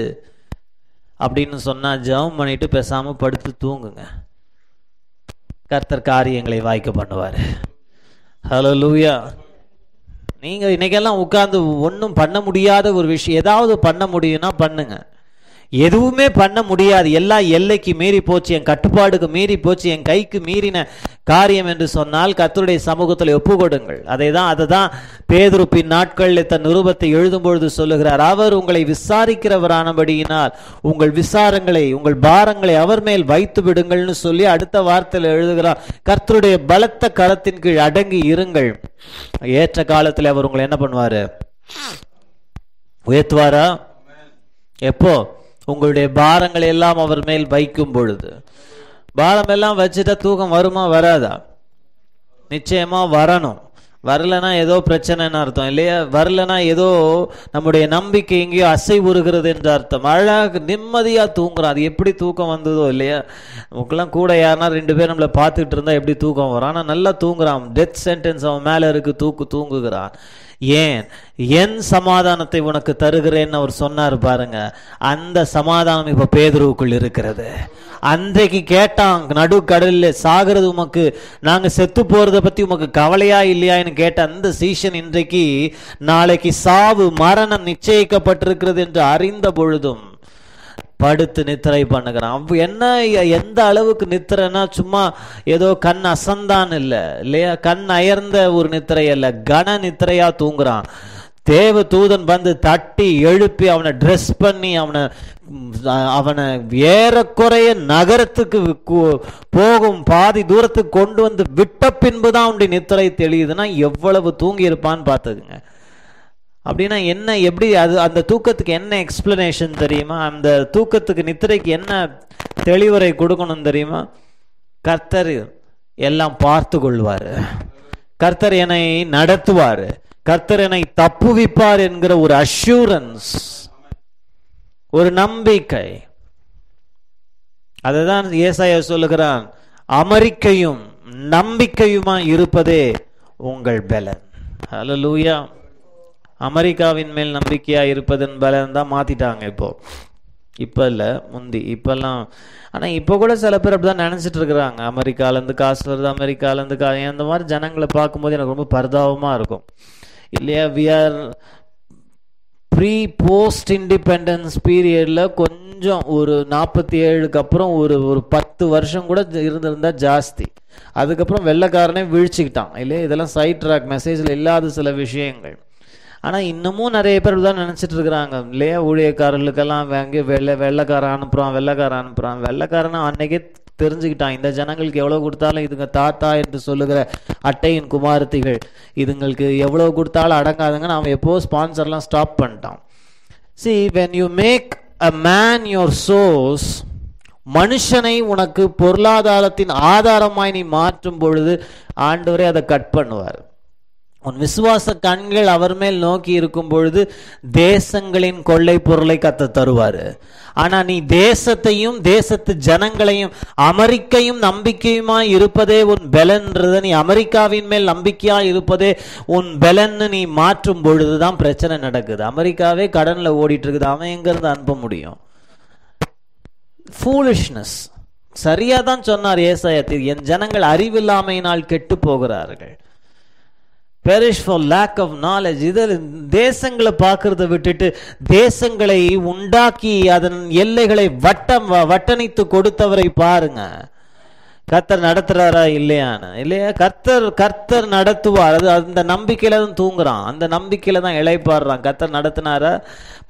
அப்படின்னு சொன்னால் ஜெபம் பண்ணிட்டு பேசாமல் படுத்து தூங்குங்க. கர்த்தர் காரியங்களை வாய்க்க பண்ணுவார். ஹலோ லூயா நீங்கள் இன்னைக்கெல்லாம் உட்காந்து ஒன்றும் பண்ண முடியாத ஒரு விஷயம் ஏதாவது பண்ண முடியும்னா பண்ணுங்கள் எதுவுமே பண்ண முடியாது. எல்லா எல்லைக்கு மீறி போச்சு. என் கட்டுப்பாடுக்கு மீறி போச்சு. என் கைக்கு மீறின காரியம் என்று சொன்னால் கர்த்தருடைய சமூகத்தில் ஒப்புக்கொடுங்கள். அதை தான் அதை தான் பேதுருப்பின் நாட்களில் தன் நிருபத்தை எழுதும் பொழுது சொல்லுகிறார். அவர் உங்களை விசாரிக்கிறவரானபடியினால் உங்கள் விசாரங்களை உங்கள் பாரங்களை அவர் மேல் வைத்து விடுங்கள்னு சொல்லி அடுத்த வார்த்தையில் எழுதுகிறார். கர்த்தருடைய பலத்த கரத்தின் கீழ் அடங்கி இருங்கள். ஏற்ற காலத்தில் அவர் உங்களை என்ன பண்ணுவார்? உயர்த்துவாரா? எப்போ? உங்களுடைய பாரங்களை எல்லாம் அவர் மேல் வைக்கும் பொழுது. பாரம் எல்லாம் வச்சுட்டா தூக்கம் வருமா வராதா? நிச்சயமா வரணும். வரலனா ஏதோ பிரச்சனைன்னு அர்த்தம் இல்லையா? வரலனா ஏதோ நம்முடைய நம்பிக்கை எங்கேயோ அசை உருகிறது என்று அர்த்தம். அழகாக நிம்மதியாக தூங்குறோம். அது எப்படி தூக்கம் வந்ததோ இல்லையா? நமக்குலாம் கூட யாருன்னா ரெண்டு பேர் நம்மளை பார்த்துக்கிட்டு இருந்தா எப்படி தூக்கம் வரும்? ஆனால் நல்லா தூங்குறான். டெத் சென்டென்ஸ் அவன் மேலே இருக்கு தூக்கு தூங்குகிறான். ஏன்? என் சமாதானத்தை உனக்கு தருகிறேன்னு அவர் சொன்னார் பாருங்க. அந்த சமாதானம் இப்ப பேதுருவுக்குள் இருக்கிறது. அன்றைக்கு கேட்டான் நடுக்கடலில் சாகிறது உமக்கு நாங்க செத்து போறதை பத்தி உமக்கு கவலையா இல்லையான்னு கேட்ட அந்த சீசன் இன்றைக்கு நாளைக்கு சாவு மரணம் நிச்சயிக்கப்பட்டிருக்கிறது என்று அறிந்த பொழுதும் படுத்து நித்திரை பண்ணுகிறான். அவ என்ன எந்த அளவுக்கு நித்திரைன்னா சும்மா ஏதோ கண் அசந்தான் இல்லை. இல்லையா கண் அயர்ந்த ஒரு நித்திரை இல்லை கன நித்திரையா தூங்குறான். தேவ தூதன் வந்து தட்டி எழுப்பி அவனை ட்ரெஸ் பண்ணி அவனை அவனை ஏறக்குறைய நகரத்துக்கு போகும் பாதி தூரத்துக்கு கொண்டு வந்து விட்ட பின்பு தான் அவனுடைய நித்திரை தெளியுதுன்னா எவ்வளவு தூங்கி இருப்பான்னு பார்த்துக்குங்க. அப்படின்னா என்ன எப்படி அது அந்த தூக்கத்துக்கு என்ன எக்ஸ்பிளனேஷன் தெரியுமா? அந்த தூக்கத்துக்கு நித்திரைக்கு என்ன தெளிவுரை கொடுக்கணும் தெரியுமா? கர்த்தர் எல்லாம் பார்த்து கொள்வார். கர்த்தர் என்னை நடத்துவார். கர்த்தர் என்னை தப்புவிப்பார் என்கிற ஒரு அஷூரன்ஸ் ஒரு நம்பிக்கை. அதுதான் ஏசாயா சொல்லுகிறான் அமெரிக்கையும் நம்பிக்கையுமா இருப்பதே உங்கள் பலன். லூயா அமெரிக்காவின் மேல் நம்பிக்கையாக இருப்பதன் பலன் தான் மாற்றிட்டாங்க இப்போ. இப்போ இல்லை முந்தி இப்போல்லாம். ஆனால் இப்போ கூட சில பேர் அப்படிதான் நினச்சிட்டு இருக்கிறாங்க. அமெரிக்காலேருந்து காசு வருது அமெரிக்காலேருந்து கா அந்த மாதிரி ஜனங்களை பார்க்கும்போது எனக்கு ரொம்ப பரிதாபமாக இருக்கும். இல்லையா we are pre post independence பீரியடில் கொஞ்சம் ஒரு நாற்பத்தி ஏழுக்கு அப்புறம் ஒரு ஒரு பத்து வருஷம் கூட இருந்திருந்தா ஜாஸ்தி. அதுக்கப்புறம் வெள்ளைக்காரனே வீழ்ச்சிக்கிட்டான். இல்லையா இதெல்லாம் சைட் ட்ராக் மெசேஜில் இல்லாத சில விஷயங்கள். ஆனால் இன்னமும் நிறைய பேர் தான் நினச்சிட்டு இருக்கிறாங்க. இல்லையா? ஊழியக்காரர்களுக்கெல்லாம் வாங்கி வெள்ளை வெள்ளைக்காரன் அனுப்புகிறான் வெள்ளைக்காரன் அனுப்புகிறான் வெள்ளைக்காரன் அன்னைக்கே தெரிஞ்சுக்கிட்டான். இந்த ஜனங்களுக்கு எவ்வளோ கொடுத்தாலும் இதுங்க தாத்தா என்று சொல்லுகிற அட்டையின் குமாரத்திகள் இதுங்களுக்கு எவ்வளோ கொடுத்தாலும் அடங்காதுங்க நாம் எப்போது ஸ்பான்சர்லாம் ஸ்டாப் பண்ணிட்டான். See when you make a man your source மனுஷனை உனக்கு பொருளாதாரத்தின் ஆதாரமாய் நீ மாற்றும் பொழுது ஆண்டவரே அதை கட் பண்ணுவார். உன் விசுவாச கண்கள் அவர் மேல் நோக்கி இருக்கும் பொழுது தேசங்களின் கொள்ளை பொருளை கத்த தருவாரு. ஆனா நீ தேசத்தையும் தேசத்து ஜனங்களையும் அமெரிக்கையும் நம்பிக்கையுமா இருப்பதே உன் பெலன்றத நீ அமெரிக்காவின் மேல் நம்பிக்கையா இருப்பதே உன் பெலன்னு நீ மாற்றும் பொழுதுதான் பிரச்சனை நடக்குது. அமெரிக்காவே கடன்ல ஓடிட்டு இருக்குது அவன் எங்கிருந்து அனுப்ப முடியும்? ஃபூலிஷ்னஸ் சரியாக தான் சொன்னார் ஏசாயத்தில் என் ஜனங்கள் அறிவில்லாமையினால் கெட்டு போகிறார்கள். Perish for lack of knowledge இதில் தேசங்களை பார்க்கறத விட்டுட்டு தேசங்களை உண்டாக்கி அதன் எல்லைகளை வட்டம் வட்டணித்து கொடுத்தவரை பாருங்க. கர்த்தர் நடத்துறாரா இல்லையான்னு. இல்லையா? கர்த்தர் கர்த்தர் நடத்துவார். அது அந்த நம்பிக்கையில தான் தூங்குறான். அந்த நம்பிக்கையில தான் இழைப்பாடுறான் கர்த்தர் நடத்தினாரா?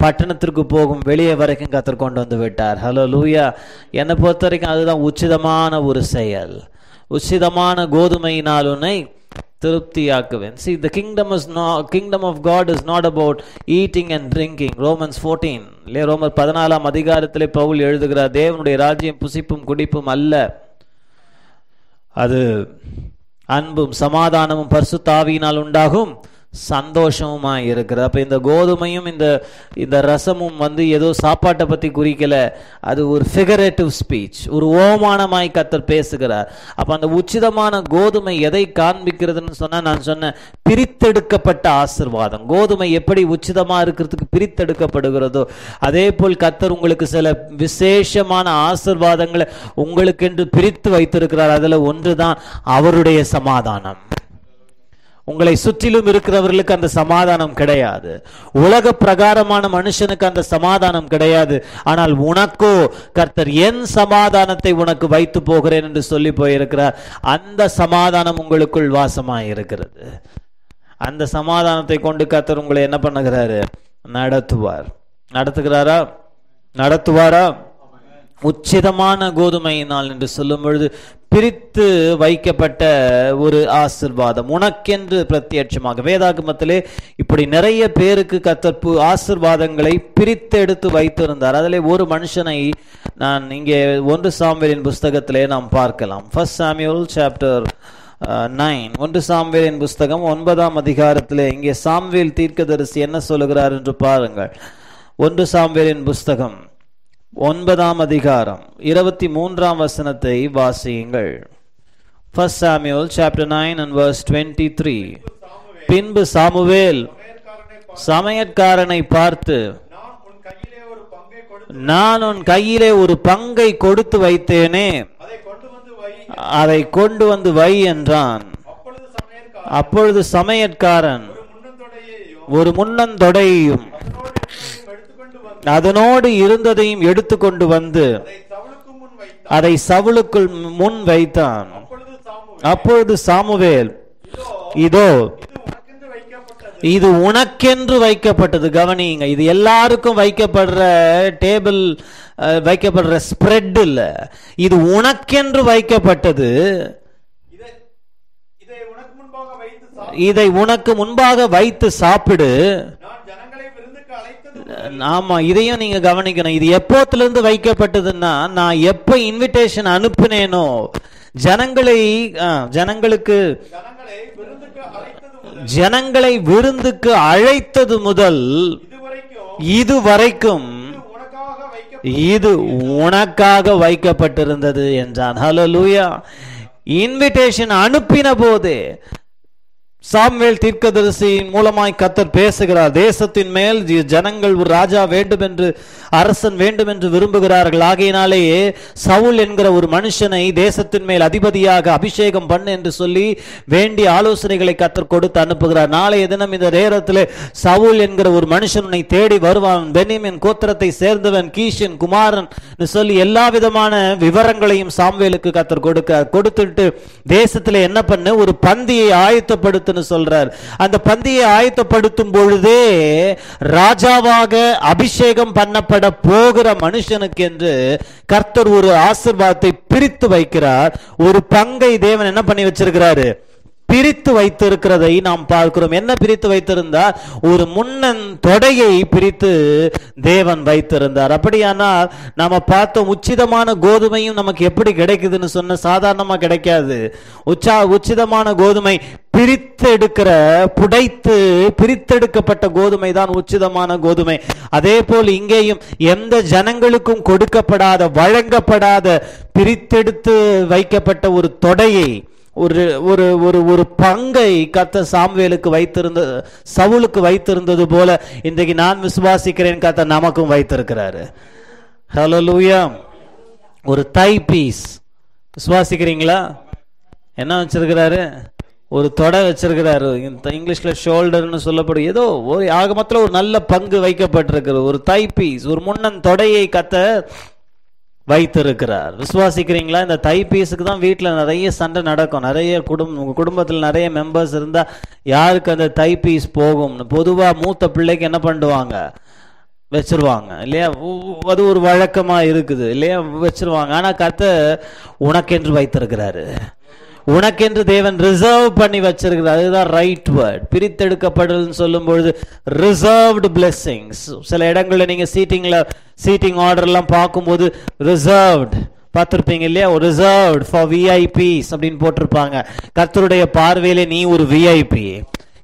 பட்டணத்திற்கு போகும் வெளியே வரைக்கும் கர்த்தர் கொண்டு வந்து விட்டார். ஹலோ லூயா என்னை பொறுத்த வரைக்கும் அதுதான் உச்சிதமான ஒரு செயல். உச்சிதமான கோதுமையினால் உன்னை திருப்தியாக்குவேன். See the kingdom is no kingdom of God is not about eating and drinking Romans fourteen இல்லையா ரோமர் பதினாலாம் அதிகாரத்திலே பவுல் எழுதுகிறார் தேவனுடைய ராஜ்யம் புசிப்பும் குடிப்பும் அல்ல. அது அன்பும் சமாதானமும் பரிசுத்தாவியினால் உண்டாகும். சந்தோஷமுமா இருக்கிறது. அப்போ இந்த கோதுமையும் இந்த இந்த ரசமும் வந்து ஏதோ சாப்பாட்டை பற்றி குறிக்கலை. அது ஒரு ஃபிகரேட்டிவ் ஸ்பீச் ஒரு ஓமானமாய் கத்தர் பேசுகிறார். அப்போ அந்த உச்சிதமான கோதுமை எதை காண்பிக்கிறதுன்னு சொன்னால் நான் சொன்னேன் பிரித்தெடுக்கப்பட்ட ஆசிர்வாதம். கோதுமை எப்படி உச்சிதமாக இருக்கிறதுக்கு பிரித்தெடுக்கப்படுகிறதோ அதே போல் கத்தர் உங்களுக்கு சில விசேஷமான ஆசிர்வாதங்களை உங்களுக்கென்று பிரித்து வைத்திருக்கிறார். அதில் ஒன்று தான் அவருடைய சமாதானம். உங்களை சுற்றிலும் இருக்கிறவர்களுக்கு அந்த சமாதானம் கிடையாது. உலக பிரகாரமான மனுஷனுக்கு அந்த சமாதானம் கிடையாது. ஆனால் உனக்கோ கர்த்தர் என் சமாதானத்தை உனக்கு வைத்து போகிறேன் என்று சொல்லி போயிருக்கிறார். அந்த சமாதானம் உங்களுக்குள் வாசமாக இருக்கிறது அந்த சமாதானத்தை கொண்டு கர்த்தர் உங்களை என்ன பண்ணுகிறாரு? நடத்துவார். நடத்துகிறாரா? நடத்துவாரா? உச்சிதமான கோதுமையினால் என்று சொல்லும் பொழுது பிரித்து வைக்கப்பட்ட ஒரு ஆசிர்வாதம். உனக்கென்று பிரத்யட்சமாக. வேதாகமத்திலே இப்படி நிறைய பேருக்கு கத்தற்பு ஆசிர்வாதங்களை பிரித்து எடுத்து வைத்திருந்தார். அதில் ஒரு மனுஷனை நான் இங்கே ஒன்று சாம்வேலின் புஸ்தகத்திலே நாம் பார்க்கலாம். ஃபர்ஸ்ட் சாமியூல் சாப்டர் நைன் ஒன்று சாம்வேலின் புஸ்தகம் ஒன்பதாம் அதிகாரத்திலே இங்கே சாம்வேல் தீர்க்கதரிசி என்ன சொல்லுகிறார் என்று பாருங்கள். ஒன்று சாம்வேலின் புஸ்தகம். ஒன்பதாம் அதிகாரம் இருபத்தி மூன்றாம் வசனத்தை வாசியுங்கள். First Samuel chapter nine and verse twenty three பின்பு சாமுவேல் சமையற்காரனை பார்த்து நான் உன் கையிலே ஒரு பங்கை கொடுத்து வைத்தேனே. அதை கொண்டு வந்து வை என்றான். அப்பொழுது சமையற்காரன் ஒரு முன்னந்தொடையையும் அதனோடு இருந்ததையும் எடுத்துக்கொண்டு வந்து எடுத்து கொண்டு வந்து அதை சவுளுக்குள் முன் வைத்தான். சவுலுக்குள் முன் வைத்தான் அப்பொழுது சாமுவேல் இதோ இது உனக்கென்று வைக்கப்பட்டது. கவனிங்க இது எல்லாருக்கும் வைக்கப்படுற டேபிள் வைக்கப்படுற ஸ்ப்ரெட் இல்ல. இது உனக்கென்று வைக்கப்பட்டது. இதை உனக்கு முன்பாக வைத்து சாப்பிடு. இதை உனக்கு முன்பாக வைத்து சாப்பிடு நான் ஜனங்களை விருந்துக்கு ஆமா இதையும் நீங்க கவனிக்கணும். இது எப்போத்துல இருந்து வைக்கப்பட்டதுன்னா நான் எப்ப இன்விடேஷன் அனுப்புனேனோ ஜனங்களை ஜனங்களுக்கு ஜனங்களை விருந்துக்கு அழைத்தது முதல் இது வரைக்கும் இது உனக்காக வைக்கப்பட்டிருந்தது என்றான். ஹalleluya இன்விடேஷன் அனுப்பின போது சாம்வேல் தீர்க்கதரிசியின் மூலமாய் கத்தர் பேசுகிறார். தேசத்தின் மேல் ஜனங்கள் ஒரு ராஜா வேண்டும் என்று அரசன் வேண்டும் என்று விரும்புகிறார்கள். ஆகையினாலேயே சவுல் என்கிற ஒரு மனுஷனை தேசத்தின் மேல் அதிபதியாக அபிஷேகம் பண்ணு என்று சொல்லி வேண்டிய ஆலோசனைகளை கத்தர் கொடுத்து அனுப்புகிறார். நாளைய தினம் இந்த நேரத்தில் சவுல் என்கிற ஒரு மனுஷனை தேடி வருவான். பெனிமின் கோத்திரத்தை சேர்ந்தவன் கீஷன் குமாரன் சொல்லி எல்லா விதமான விவரங்களையும் சாம்வேலுக்கு கத்தர் கொடுக்க கொடுத்துட்டு தேசத்தில் என்ன பண்ணு? ஒரு பந்தியை ஆயத்தப்படுத்த ஆயத்தப்படுத்துன்னு சொல்றார். அந்த பந்தியை ஆயத்தப்படுத்தும் பொழுதே ராஜாவாக அபிஷேகம் பண்ணப்பட போகிற மனுஷனுக்கு என்று கர்த்தர் ஒரு ஆசீர்வாதத்தை பிரித்து வைக்கிறார். ஒரு பங்கை தேவன் என்ன பண்ணி வச்சிருக்கிறாரு? பிரித்து வைத்திருக்கிறதை நாம் பார்க்கிறோம். என்ன பிரித்து வைத்திருந்தார்? ஒரு முன்னன் தொடையை பிரித்து தேவன் வைத்திருந்தார். அப்படியானால் நம்ம பார்த்தோம் உச்சிதமான கோதுமையும் நமக்கு எப்படி கிடைக்குதுன்னு சொன்ன சாதாரணமாக கிடைக்காது. உச்சா உச்சிதமான கோதுமை பிரித்தெடுக்கிற புடைத்து பிரித்தெடுக்கப்பட்ட கோதுமை தான் உச்சிதமான கோதுமை. அதே போல் இங்கேயும் எந்த ஜனங்களுக்கும் கொடுக்கப்படாத வழங்கப்படாத பிரித்தெடுத்து வைக்கப்பட்ட ஒரு தொடையை ஒரு ஒரு ஒரு ஒரு பங்கை கத்த சாம்வேலுக்கு வைத்திருந்த சவுலுக்கு வைத்திருந்தது போல இன்றைக்கு நான் விசுவாசிக்கிறேன் கத்த நமக்கும் வைத்திருக்கிறாரு. ஹலோ லூயா ஒரு தை பீஸ் விசுவாசிக்கிறீங்களா? என்ன வச்சிருக்கிறாரு? ஒரு தொடை வச்சிருக்கிறாரு. இந்த இங்கிலீஷ்ல ஷோல்டர்னு சொல்லப்படும். ஏதோ ஒரு ஆகமத்தில் ஒரு நல்ல பங்கு வைக்கப்பட்டிருக்கிறது. ஒரு தை பீஸ் ஒரு முன்னன் தொடையை கத்த வைத்திருக்கிறார். விசுவாசிக்கிறீங்களா? இந்த தைப்பீஸுக்கு தான் வீட்டில் நிறைய சண்டை நடக்கும். நிறைய குடும்பம் உங்கள் குடும்பத்தில் நிறைய மெம்பர்ஸ் இருந்தால் யாருக்கு அந்த தைப்பீஸ் போகும்னு பொதுவாக மூத்த பிள்ளைக்கு என்ன பண்ணுவாங்க? வச்சிருவாங்க இல்லையா? அது ஒரு வழக்கமாக இருக்குது இல்லையா? வச்சிருவாங்க. ஆனால் கத்த உனக்கென்று வைத்திருக்கிறாரு. உனக்கென்று தேவன் ரிசர்வ் பண்ணி வச்சிருக்கிறார். அதுதான் ரைட் வேர்ட் பிரித்தெடுக்கப்படுதுன்னு சொல்லும் பொழுது ரிசர்வ்டு பிளெஸ்ஸிங்ஸ் சில இடங்களில் நீங்கள் சீட்டிங்கில் சீட்டிங் ஆர்டர்லாம் பார்க்கும்போது ரிசர்வ்டு பார்த்துருப்பீங்க இல்லையா? ஒரு ரிசர்வ்ட் ஃபார் விஐபிஸ் அப்படின்னு போட்டிருப்பாங்க. கர்த்தருடைய பார்வையிலே நீ ஒரு விஐபி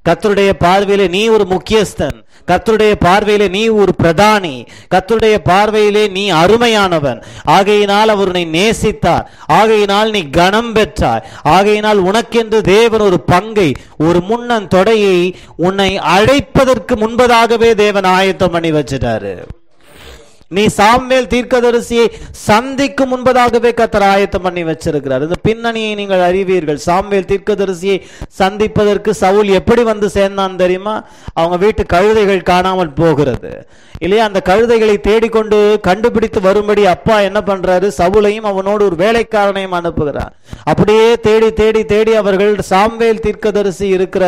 கத்தருடைய பார்வையிலே நீ ஒரு முக்கியஸ்தன். கத்தருடைய பார்வையிலே நீ ஒரு பிரதானி. கத்தருடைய பார்வையிலே நீ அருமையானவன். ஆகையினால் அவர் உன்னை நேசித்தார். ஆகையினால் நீ கனம் பெற்றாய். ஆகையினால் உனக்கென்று தேவன் ஒரு பங்கை ஒரு முன்னன் தொடையை உன்னை அழைப்பதற்கு முன்பதாகவே தேவன் ஆயத்தம் பண்ணி வச்சிட்டாரு. நீ சாம்வேல் தீர்க்கதரிசியை சந்திக்கும் முன்பதாகவே கத்தர் ஆயத்தம் பண்ணி வச்சிருக்கிறார். இந்த பின்னணியை நீங்கள் அறிவீர்கள். சாம்வேல் தீர்க்கதரிசியை சந்திப்பதற்கு சவுல் எப்படி வந்து சேர்ந்தான் தெரியுமா? அவங்க வீட்டு கழுதைகள் காணாமல் போகிறது. இல்லையா? அந்த கழுதைகளை தேடிக்கொண்டு கண்டுபிடித்து வரும்படி அப்பா என்ன பண்றாரு? சவுலையும் அவனோடு ஒரு வேலைக்காரனையும் அனுப்புகிறார். அப்படியே தேடி தேடி தேடி அவர்கள் சாம்வேல் தீர்க்கதரிசி இருக்கிற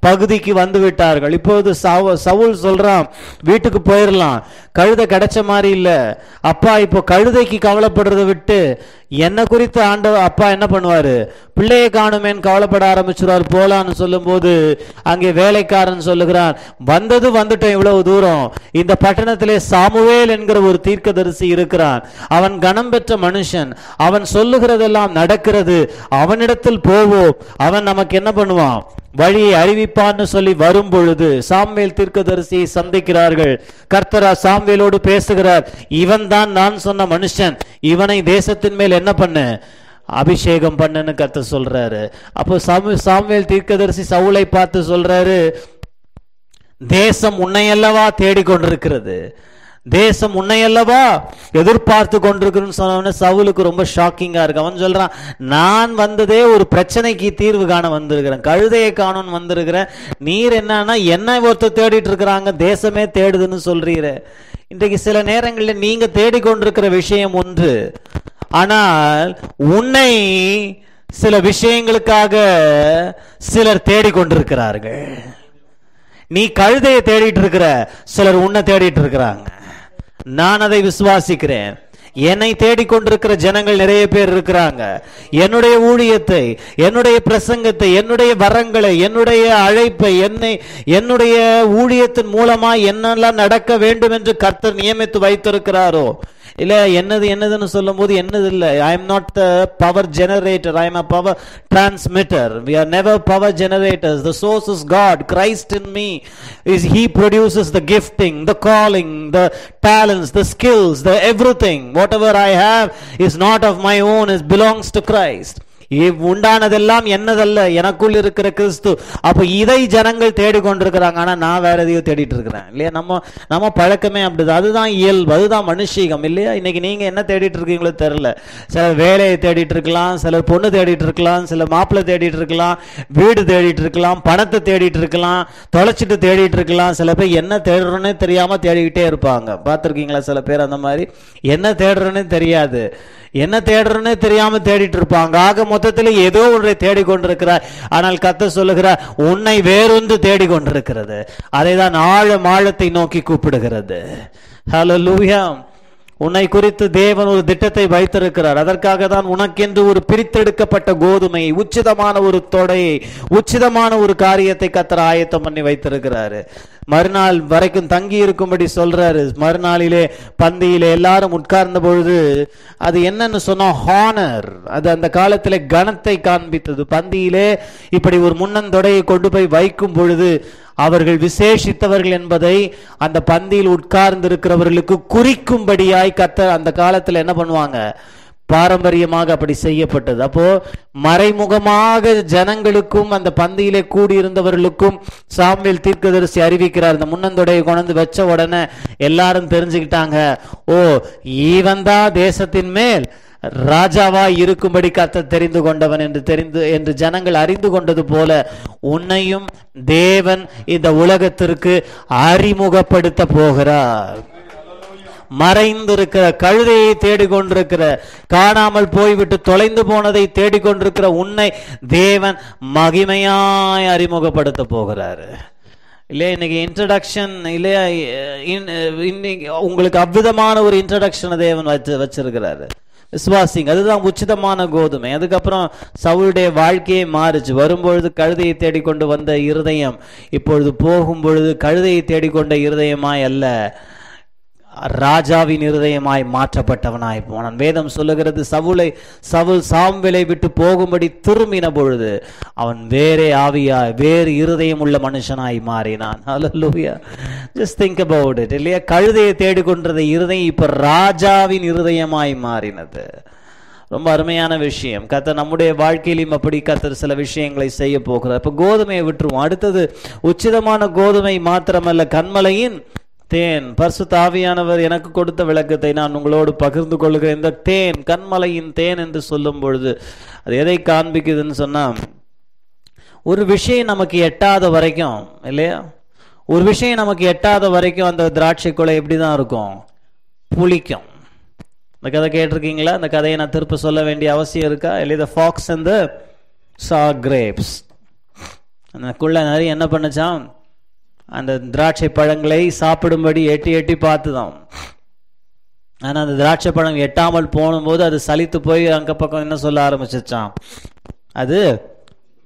பகுதிக்கு வந்து விட்டார்கள். இப்போது சவுல் சொல்றான் வீட்டுக்கு போயிடலாம் கழுதை கிடைச்ச மாதிரி இல்லை. அப்பா இப்போ கழுதைக்கு கவலைப்படுறதை விட்டு என்னை குறித்து ஆண்ட அப்பா என்ன பண்ணுவார்? பிள்ளையை காணுமேன்னு கவலைப்பட ஆரம்பிச்சுறாரு போலான்னு சொல்லும்போது அங்கே வேலைக்காரன் சொல்லுகிறான் வந்தது வந்துட்டோம் இவ்வளவு தூரம். இந்த பட்டணத்திலே சாமுவேல் என்கிற ஒரு தீர்க்கதரிசி இருக்கிறான். அவன் கனம் பெற்ற மனுஷன். அவன் சொல்லுகிறதெல்லாம் நடக்கிறது. அவனிடத்தில் போவோம். அவன் நமக்கு என்ன பண்ணுவான்? வழியை அறிவிப்பான்னு சொல்லி வரும் பொழுது சாம்வேல் தீர்க்கதரிசியை சந்திக்கிறார்கள். கர்த்தரா சாம்வேலோடு பேசுகிறார். இவன் தான் நான் சொன்ன மனுஷன். இவனை தேசத்தின் மேல் என்ன பண்ணு? அபிஷேகம் பண்ணுன்னு கத்த சொல்றாரு. அப்போ சாமு சாமுவேல் தீர்க்கதரிசி சவுளை பார்த்து சொல்றாரு தேசம் உன்னையல்லவா தேடிக்கொண்டிருக்கிறது. தேசம் உன்னையல்லவா எதிர்பார்த்து கொண்டிருக்குன்னு சொன்னவன சவுலுக்கு ரொம்ப ஷாக்கிங்கா இருக்கு. அவன் சொல்றான் நான் வந்ததே ஒரு பிரச்சனைக்கு தீர்வு காண வந்திருக்கிறேன். கழுதையை காணும்னு வந்திருக்கிறேன். நீர் என்னன்னா என்ன ஒருத்தர் தேடிட்டு இருக்கிறாங்க. தேசமே தேடுதுன்னு சொல்றீரு. இன்றைக்கு சில நேரங்களில் நீங்க தேடிக்கொண்டிருக்கிற விஷயம் ஒன்று. ஆனால் உன்னை சில விஷயங்களுக்காக சிலர் தேடிக்கொண்டிருக்கிறார்கள். நீ கழுதையை தேடிட்டு இருக்கிற சிலர் உன்னை தேடிட்டு இருக்கிறாங்க. நான் அதை விசுவாசிக்கிறேன். என்னை தேடிக்கொண்டிருக்கிற ஜனங்கள் நிறைய பேர் இருக்கிறாங்க. என்னுடைய ஊழியத்தை என்னுடைய பிரசங்கத்தை என்னுடைய வரங்களை என்னுடைய அழைப்பை என்னை என்னுடைய ஊழியத்தின் மூலமா என்னெல்லாம் நடக்க வேண்டும் என்று கர்த்தர் நியமித்து வைத்திருக்கிறாரோ இல்லை என்னது என்னதுன்னு சொல்லும்போது என்னது இல்லை I am not the power generator I am a power transmitter we are never power generators the source is God Christ in me is he produces the gifting the calling the talents the skills the everything whatever I have is not of my own is belongs to Christ உண்டானதெல்லாம் என்னதல்ல? எனக்குள் இருக்கிற கிறிஸ்து. அப்போ இதை ஜனங்கள் தேடிக்கொண்டிருக்கிறாங்க. ஆனால் நான் வேற எதையோ தேடிட்டு இருக்கிறேன் இல்லையா? நம்ம நம்ம பழக்கமே அப்படிதான். அதுதான் இயல்பு. அதுதான் மனுஷீகம். இல்லையா? இன்னைக்கு நீங்க என்ன தேடிட்டு இருக்கீங்களோ தெரில சிலர் வேலையை தேடிட்டு இருக்கலாம் சிலர் பொண்ணு தேடிட்டு இருக்கலாம் சிலர் மாப்பிள்ளை தேடிட்டு இருக்கலாம் வீடு தேடிட்டு இருக்கலாம் பணத்தை தேடிட்டு இருக்கலாம் தொலைச்சிட்டு தேடிட்டு இருக்கலாம் சில பேர் என்ன தேடுறோன்னே தெரியாமல் தேடிக்கிட்டே இருப்பாங்க. பார்த்துருக்கீங்களா சில பேர் அந்த மாதிரி? என்ன தேடுறோன்னே தெரியாது. என்ன தேடுறோன்னு தெரியாம தேடிட்டு இருப்பாங்க. ஆக மொத்தத்தில் ஏதோ ஒன்றை தேடிக்கொண்டிருக்கிறார். ஆனால் கத்த சொல்லுகிறார் உன்னை வேறொன்று தேடிக்கொண்டிருக்கிறது. அதை தான் ஆழம் ஆழத்தை நோக்கி கூப்பிடுகிறது. ஹலோ லூயா உன்னை குறித்து தேவன் ஒரு திட்டத்தை வைத்திருக்கிறார். அதற்காக தான் உனக்கென்று ஒரு பிரித்தெடுக்கப்பட்ட கோதுமை உச்சிதமான ஒரு தொடையை உச்சிதமான ஒரு காரியத்தை கத்தர் ஆயத்தம் பண்ணி வைத்திருக்கிறாரு. மறுநாள் வரைக்கும் தங்கி இருக்கும்படி சொல்றாரு. மறுநாளிலே பந்தியில எல்லாரும் உட்கார்ந்த பொழுது அது என்னன்னு சொன்னா ஹானர் அது அந்த காலத்தில் கனத்தை காண்பித்தது. பந்தியிலே இப்படி ஒரு முன்னந்தொடையை கொண்டு போய் வைக்கும் பொழுது அவர்கள் விசேஷித்தவர்கள் என்பதை அந்த பந்தியில் உட்கார்ந்து இருக்கிறவர்களுக்கு குறிக்கும்படியாய் கத்த அந்த காலத்தில் என்ன பண்ணுவாங்க? பாரம்பரியமாக அப்படி செய்யப்பட்டது. அப்போ மறைமுகமாக ஜனங்களுக்கும் அந்த பந்தியிலே கூடியிருந்தவர்களுக்கும் சாமுவேல் தீர்க்கதரிசி அறிவிக்கிறார். இந்த முன்னந்தொடையை கொண்டு வச்ச உடனே எல்லாரும் தெரிஞ்சுக்கிட்டாங்க. ஓ ஈவந்தா தான் தேசத்தின் மேல் ராஜாவா இருக்கும்படி கத்த தெரிந்து கொண்டவன் என்று தெரிந்து என்று ஜனங்கள் அறிந்து கொண்டது போல உன்னையும் தேவன் இந்த உலகத்திற்கு அறிமுகப்படுத்த போகிறார். மறைந்திருக்கிற கழுதையை தேடிக்கொண்டிருக்கிற காணாமல் போய்விட்டு தொலைந்து போனதை தேடிக்கொண்டிருக்கிற உன்னை தேவன் மகிமையாய் அறிமுகப்படுத்த போகிறாரு. இல்லையா இன்னைக்கு இன்ட்ரடக்ஷன் இல்லையா இன்- இன்னைக்கு உங்களுக்கு அவ்விதமான ஒரு இன்ட்ரடக்ஷனை தேவன் வச்சு வச்சிருக்கிறாரு. விசுவாசிங்க அதுதான் உச்சிதமான கோதுமை. அதுக்கப்புறம் சவுளுடைய வாழ்க்கையே மாறுச்சு. வரும்பொழுது கழுதையை தேடிக்கொண்டு வந்த இருதயம் இப்பொழுது போகும் பொழுது கழுதையை தேடிக்கொண்ட இருதயமாய் அல்ல. ராஜாவின் இருதயமாய் மாற்றப்பட்டவனாய் போனான். வேதம் சொல்லுகிறது சவுலை சவுல் சாம்வேலை விட்டு போகும்படி திரும்பின பொழுது அவன் வேறே ஆவியாய் வேறு இருதயம் உள்ள மனுஷனாய் மாறினான். ஹalleluya just think about it இல்லையா? கழுதையை தேடிக்கொண்டிருந்த இருதயம் இப்ப ராஜாவின் இருதயமாய் மாறினது. ரொம்ப அருமையான விஷயம். கத்தர் நம்முடைய வாழ்க்கையிலும் அப்படி கத்தர் சில விஷயங்களை செய்ய போகிறார். இப்போ கோதுமையை விட்டுருவோம். அடுத்தது உச்சிதமான கோதுமை மாத்திரமல்ல கண்மலையின் தேன். பர்சுத்தாவியானவர் எனக்கு கொடுத்த விளக்கத்தை நான் உங்களோடு பகிர்ந்து கொள்கிறேன். இந்த தேன் கண்மலையின் தேன் என்று சொல்லும் பொழுது அது எதை காண்பிக்குதுன்னு சொன்னா ஒரு விஷயம் நமக்கு எட்டாத வரைக்கும் இல்லையா? ஒரு விஷயம் நமக்கு எட்டாத வரைக்கும் அந்த திராட்சை கொலை எப்படி தான் இருக்கும்? புளிக்கும். இந்த கதை கேட்டிருக்கீங்களா? அந்த கதையை நான் திருப்ப சொல்ல வேண்டிய அவசியம் இருக்கா? இல்லை த ஃபாக்ஸ் அண்ட் த சா கிரேப்ஸ் அந்த குள்ள நிறைய என்ன பண்ணுச்சான் அந்த திராட்சை பழங்களை சாப்பிடும்படி எட்டி எட்டி பார்த்துதான். ஆனால் அந்த திராட்சை பழம் எட்டாமல் போகும்போது அது சலித்து போய் அங்கே பக்கம் என்ன சொல்ல ஆரம்பிச்சிச்சான் அது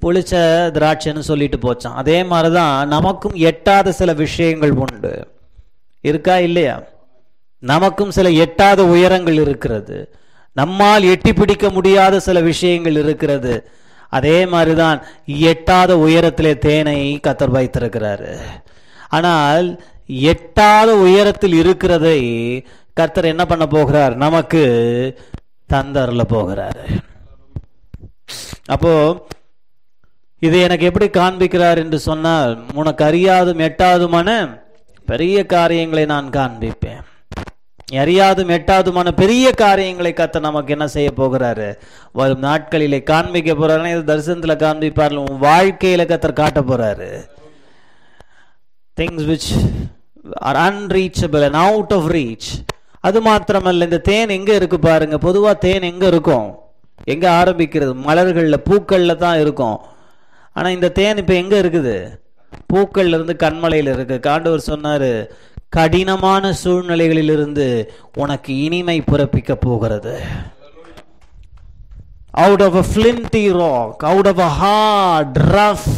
புளிச்ச திராட்சைன்னு சொல்லிட்டு போச்சான் அதே மாதிரி தான் நமக்கும் எட்டாத சில விஷயங்கள் உண்டு. இருக்கா இல்லையா? நமக்கும் சில எட்டாத உயரங்கள் இருக்கிறது. நம்மால் எட்டி பிடிக்க முடியாத சில விஷயங்கள் இருக்கிறது. அதே மாதிரிதான் எட்டாத உயரத்திலே தேனை கத்தர் வைத்திருக்கிறாரு. ஆனால் எட்டாத உயரத்தில் இருக்கிறதை கர்த்தர் என்ன பண்ண போகிறார்? நமக்கு தந்தரல போகிறாரு. அப்போ இது எனக்கு எப்படி காண்பிக்கிறார் என்று சொன்னால் உனக்கு அறியாதும் எட்டாதுமான பெரிய காரியங்களை நான் காண்பிப்பேன். அறியாதும் எட்டாதுமான பெரிய காரியங்களை கத்த நமக்கு என்ன செய்ய போகிறாரு? வரும் நாட்களிலே காண்பிக்க போறாருன்னா இது தரிசனத்துல காண்பிப்பார் உன் வாழ்க்கையில கத்தர் காட்ட போறாரு. Things which are unreachable and out of reach அது மாத்திரமல்ல இந்த தேன் எங்கே இருக்கு பாருங்க. பொதுவாக தேன் எங்கே இருக்கும்? எங்கே ஆரம்பிக்கிறது? மலர்களில் பூக்களில் தான் இருக்கும். ஆனால் இந்த தேன் இப்போ எங்கே இருக்குது? பூக்கள்ல இருந்து இருக்குது இருக்கு. காண்டவர் சொன்னார் கடினமான சூழ்நிலைகளிலிருந்து உனக்கு இனிமை பிறப்பிக்க போகிறது. Out of a flinty rock out of a hard rough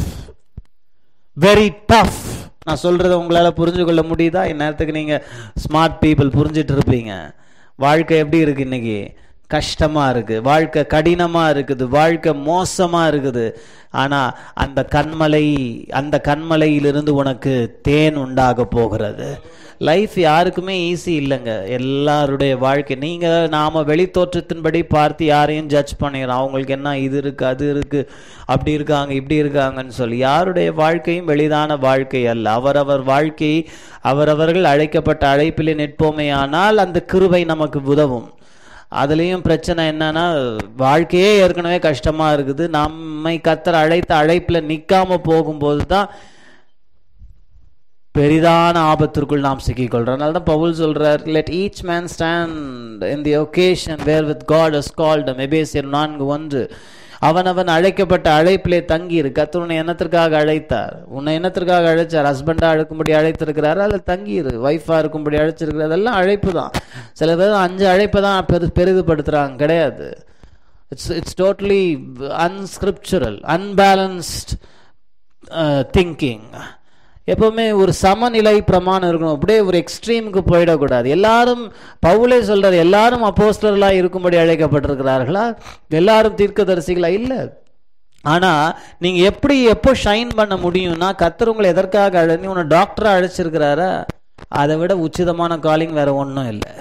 very tough நான் சொல்கிறத உங்களால் புரிஞ்சு கொள்ள முடியுதா? இந்நேரத்துக்கு நீங்கள் ஸ்மார்ட் பீப்புள் புரிஞ்சிட்டு இருப்பீங்க. வாழ்க்கை எப்படி இருக்குது இன்றைக்கி கஷ்டமாக இருக்குது வாழ்க்கை கடினமாக இருக்குது வாழ்க்கை மோசமாக இருக்குது. ஆனால் அந்த கண்மலை அந்த கண்மலையிலிருந்து உனக்கு தேன் உண்டாக போகிறது. லைஃப் யாருக்குமே ஈஸி இல்லைங்க. எல்லாருடைய வாழ்க்கை நீங்கள் நாம் வெளித்தோற்றத்தின்படி பார்த்து யாரையும் ஜட்ஜ் பண்ணிடலாம் அவங்களுக்கு என்ன இது இருக்குது அது இருக்குது அப்படி இருக்காங்க இப்படி இருக்காங்கன்னு சொல்லி யாருடைய வாழ்க்கையும் வெளிதான வாழ்க்கை அல்ல. அவரவர் வாழ்க்கை அவரவர்கள் அழைக்கப்பட்ட அழைப்பிலே நிற்போமே ஆனால் அந்த கிருவை நமக்கு உதவும். அதுலேயும் பிரச்சனை என்னன்னா வாழ்க்கையே ஏற்கனவே கஷ்டமா இருக்குது. நம்மை கத்தர் அழைத்த அழைப்பில் நிற்காம போகும்போது தான் பெரிதான ஆபத்திற்குள் நாம் சிக்கிக்கொள்கிறோம் அதனால தான் பவுல் சொல்கிறார் let each man stand in the occasion where with God as called மெபேசியர் நான்கு ஒன்று. அவனவன் அழைக்கப்பட்ட அழைப்பிலே தங்கி இரு கத்தர் உன்னை என்னத்திற்காக அழைத்தார். உன்னை என்னத்திற்காக அழைச்சார். ஹஸ்பண்டா அழைக்கும்படி அழைத்திருக்கிறார். அதில் தங்கியிரு. இரு ஒய்ஃபா இருக்கும்படி அழைச்சிருக்கிறார் அதெல்லாம் அழைப்பு தான். சில பேர் அஞ்சு அழைப்பை தான் பெரு பெரிதுபடுத்துறாங்க. கிடையாது. It's it's totally unscriptural unbalanced thinking எப்பவுமே ஒரு சமநிலை பிரமாணம் இருக்கணும். அப்படியே ஒரு எக்ஸ்ட்ரீமுக்கு போயிடக்கூடாது. எல்லாரும் பவுலே சொல்கிறார் எல்லாரும் அப்போஸ்டர்களாக இருக்கும்படி அழைக்கப்பட்டிருக்கிறார்களா? எல்லாரும் தீர்க்கதரிசிகளா? இல்லை. ஆனால் நீங்கள் எப்படி எப்போ ஷைன் பண்ண முடியும்னா கத்தர் உங்களை எதற்காக அழனி உன்னை டாக்டராக அழைச்சிருக்கிறாரா? அதை விட உச்சிதமான காலிங் வேற ஒன்றும் இல்லை.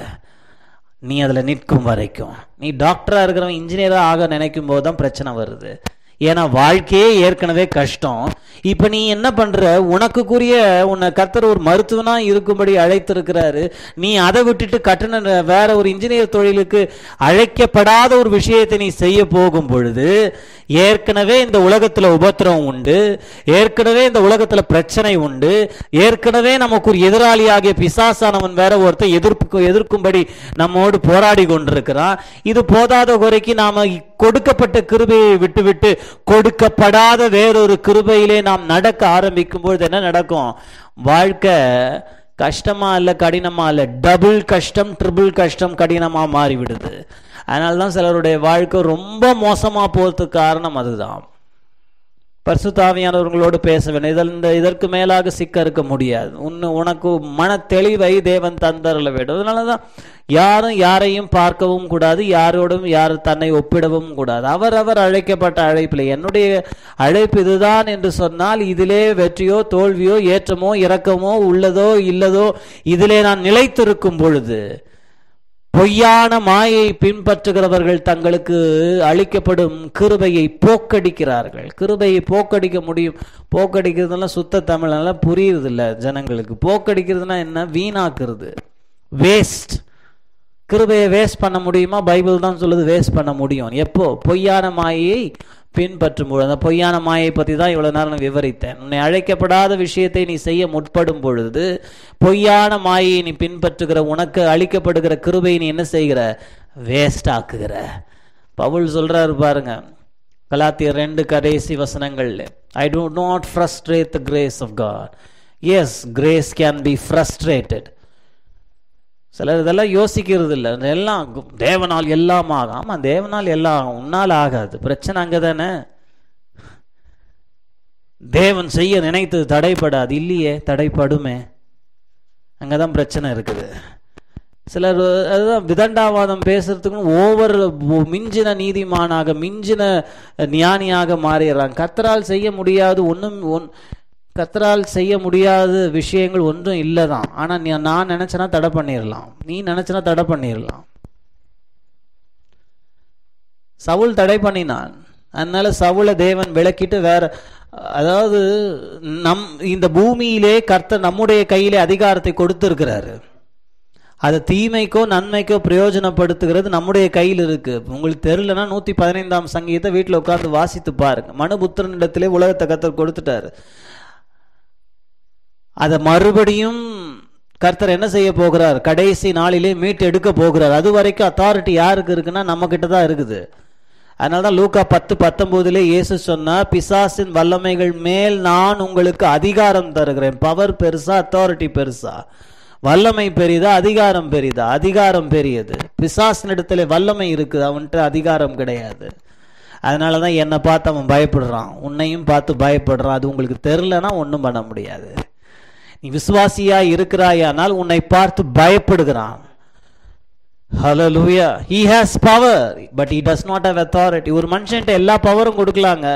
நீ அதில் நிற்கும் வரைக்கும். நீ டாக்டராக இருக்கிறவன் இன்ஜினியராக ஆக நினைக்கும் போது தான் பிரச்சனை வருது. ஏன்னா வாழ்க்கையே ஏற்கனவே கஷ்டம். இப்போ நீ என்ன பண்ணுற உனக்குரிய உன்னை கர்த்தர் ஒரு மருத்துவனாக இருக்கும்படி அழைத்திருக்கிறாரு. நீ அதை விட்டுட்டு கட்டண வேற ஒரு இன்ஜினியர் தொழிலுக்கு அழைக்கப்படாத ஒரு விஷயத்தை நீ செய்ய போகும் பொழுது ஏற்கனவே இந்த உலகத்தில் உபத்திரம் உண்டு. ஏற்கனவே இந்த உலகத்தில் பிரச்சனை உண்டு. ஏற்கனவே நமக்கு ஒரு எதிராளியாகிய பிசாசானவன் வேற ஒருத்தன் எதிர்ப்பு எதிர்க்கும்படி நம்மோடு போராடி கொண்டிருக்கிறான். இது போதாத குறைக்கு நாம கொடுக்கப்பட்ட கிருபையை விட்டுவிட்டு கொடுக்கப்படாத வேறொரு கிருபையிலே நாம் நடக்க ஆரம்பிக்கும் பொழுது என்ன நடக்கும்? வாழ்க்கை கஷ்டமா இல்ல கடினமா இல்ல டபுள் கஷ்டம் ட்ரிபிள் கஷ்டம் கடினமா மாறிவிடுது. அதனால தான் சிலருடைய வாழ்க்கை ரொம்ப மோசமா போறதுக்கு காரணம் அதுதான். பரிசுத்தாவியானவர்களோடு பேச வேண்டும் இதில் இந்த இதற்கு மேலாக சிக்க இருக்க முடியாது. உன்னு உனக்கு மன தெளிவை தேவன் தந்தரல வேண்டும். அதனால தான் யாரும் யாரையும் பார்க்கவும் கூடாது யாரோடும் யார் தன்னை ஒப்பிடவும் கூடாது. அவர் அவர் அழைக்கப்பட்ட அழைப்பில் என்னுடைய அழைப்பு இதுதான் என்று சொன்னால் இதிலே வெற்றியோ தோல்வியோ ஏற்றமோ இறக்கமோ உள்ளதோ இல்லதோ இதிலே நான் நிலைத்திருக்கும் பொழுது பொய்யான மாயை பின்பற்றுகிறவர்கள் தங்களுக்கு அளிக்கப்படும் கிருபையை போக்கடிக்கிறார்கள். கிருபையை போக்கடிக்க முடியும். போக்கடிக்கிறதுலாம் சுத்த தமிழெல்லாம் புரியுறதில்ல ஜனங்களுக்கு. போக்கடிக்கிறதுனா என்ன? வீணாக்குறது. வேஸ்ட் கிருபையை வேஸ்ட் பண்ண முடியுமா? பைபிள் தான் சொல்லுது வேஸ்ட் பண்ண முடியும். எப்போ? பொய்யான மாயை பின்பற்றும் பொழுது அந்த பொய்யான மாயை பற்றி தான் இவ்வளோ நேரம் நான் விவரித்தேன். உன்னை அழைக்கப்படாத விஷயத்தை நீ செய்ய முற்படும் பொழுது பொய்யான மாயை நீ பின்பற்றுகிற உனக்கு அளிக்கப்படுகிற கிருபை நீ என்ன செய்கிற? வேஸ்ட் ஆக்குகிற. பவுல் சொல்கிறாரு பாருங்க கலாத்தியர் ரெண்டு கடைசி வசனங்கள்ல I don't not frustrate the grace of God as grace can be frustrated சிலர் இதெல்லாம் யோசிக்கிறது இல்லை எல்லாம் தேவனால் எல்லாம் ஆகும் ஆமாம் தேவனால் எல்லாம் ஆகும் உன்னால் ஆகாது. பிரச்சனை அங்கே தானே? தேவன் செய்ய நினைத்தது தடைப்படாது இல்லையே தடைப்படுமே. அங்கே தான் பிரச்சனை இருக்குது. சிலர் அதுதான் விதண்டாவாதம் பேசுறதுக்கும் ஓவர் மிஞ்சின நீதிமானாக மிஞ்சின ஞானியாக மாறிடுறாங்க. கத்தரால் செய்ய முடியாது. ஒன்றும் ஒன் கத்தரால் செய்ய முடியாத விஷயங்கள் ஒன்றும் இல்லை தான் ஆனால் நீ நான் நினச்சேன்னா தடை பண்ணிடலாம் நீ நினச்சனா தடை பண்ணிடலாம் சவுல் தடை பண்ணினான். அதனால சவுளை தேவன் விளக்கிட்டு வேற அதாவது நம் இந்த பூமியிலே கர்த்தர் நம்முடைய கையிலே அதிகாரத்தை கொடுத்துருக்கிறாரு. அதை தீமைக்கோ நன்மைக்கோ பிரயோஜனப்படுத்துகிறது நம்முடைய கையில் இருக்கு. உங்களுக்கு தெரிலனா நூற்றி பதினைந்தாம் சங்கீதத்தை வீட்டில் உட்காந்து வாசித்து பாருங்க. மனுபுத்திரனிடத்திலே உலகத்தை கத்தர் கொடுத்துட்டாரு. அதை மறுபடியும் கர்த்தர் என்ன செய்ய போகிறார்? கடைசி நாளிலே மீட்டு எடுக்க போகிறார். அது வரைக்கும் அத்தாரிட்டி யாருக்கு இருக்குன்னா நம்ம கிட்ட தான் இருக்குது. அதனால தான் லூக்கா பத்து பத்தொன்பதுல இயேசு சொன்னால் பிசாசின் வல்லமைகள் மேல் நான் உங்களுக்கு அதிகாரம் தருகிறேன். பவர் பெருசா அத்தாரிட்டி பெருசா. வல்லமை பெரிதா அதிகாரம் பெரிதா? அதிகாரம் பெரியது. பிசாசினிடத்துல வல்லமை இருக்குது அவன்கிட்ட அதிகாரம் கிடையாது. அதனால தான் என்னை பார்த்து அவன் பயப்படுறான். உன்னையும் பார்த்து பயப்படுறான். அது உங்களுக்கு தெரிலனா ஒன்றும் பண்ண முடியாது. நீ விசுவாசியா இருக்கிறாயானால் உன்னை பார்த்து பயப்படுகிறான். Hallelujah he has power but he does not have authority ஒரு மனுஷன்ட்ட எல்லா பவரும் கொடுக்கலாங்க.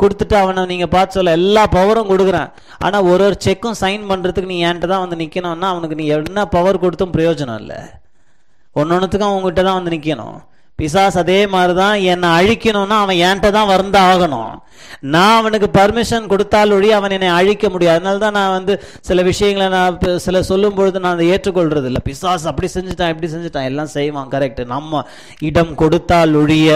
கொடுத்துட்டு அவனை நீங்கள் பார்த்து சொல்ல எல்லா பவரும் கொடுக்குறேன். ஆனால் ஒரு ஒரு செக்கும் சைன் பண்ணுறதுக்கு நீ என்கிட்ட தான் வந்து நிற்கணும்னா அவனுக்கு நீ என்ன பவர் கொடுத்தும் பிரயோஜனம் இல்லை. ஒன்று ஒன்றுத்துக்கும் அவங்ககிட்ட தான் வந்து நிற்கணும் பிசாஸ் அதே மாதிரி தான் என்னை அழிக்கணும்னா அவன் என்கிட்ட தான் வந்து ஆகணும். நான் அவனுக்கு பர்மிஷன் கொடுத்தால் ஒழி அவன் என்னை அழிக்க முடியாது. அதனால தான் நான் வந்து சில விஷயங்களை நான் சில சொல்லும் பொழுது நான் அதை ஏற்றுக்கொள்றது இல்லை பிசாஸ் அப்படி செஞ்சுட்டான் இப்படி செஞ்சுட்டான். எல்லாம் செய்வான் கரெக்ட் நம்ம இடம் கொடுத்தால் ஒழிய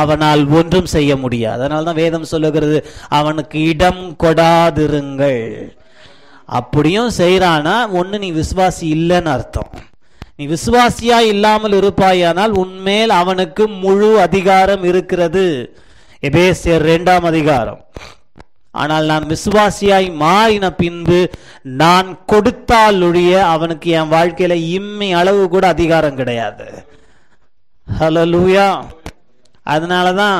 அவனால் ஒன்றும் செய்ய முடியாது. அதனால தான் வேதம் சொல்லுகிறது அவனுக்கு இடம் கொடாதிருங்கள். அப்படியும் செய்கிறானா ஒன்று நீ விசுவாசி இல்லைன்னு அர்த்தம். நீ விசுவாசியா இல்லாமல் இருப்பாயானால் உன்மேல் அவனுக்கு முழு அதிகாரம் இருக்கிறது. எபேசியர் இரண்டாம் அதிகாரம். ஆனால் நான் விசுவாசியாய் மாறின பின்பு நான் கொடுத்தால் ஒழிய அவனுக்கு என் வாழ்க்கையில இம்மி அளவு கூட அதிகாரம் கிடையாது. ஹலலூயா அதனால தான்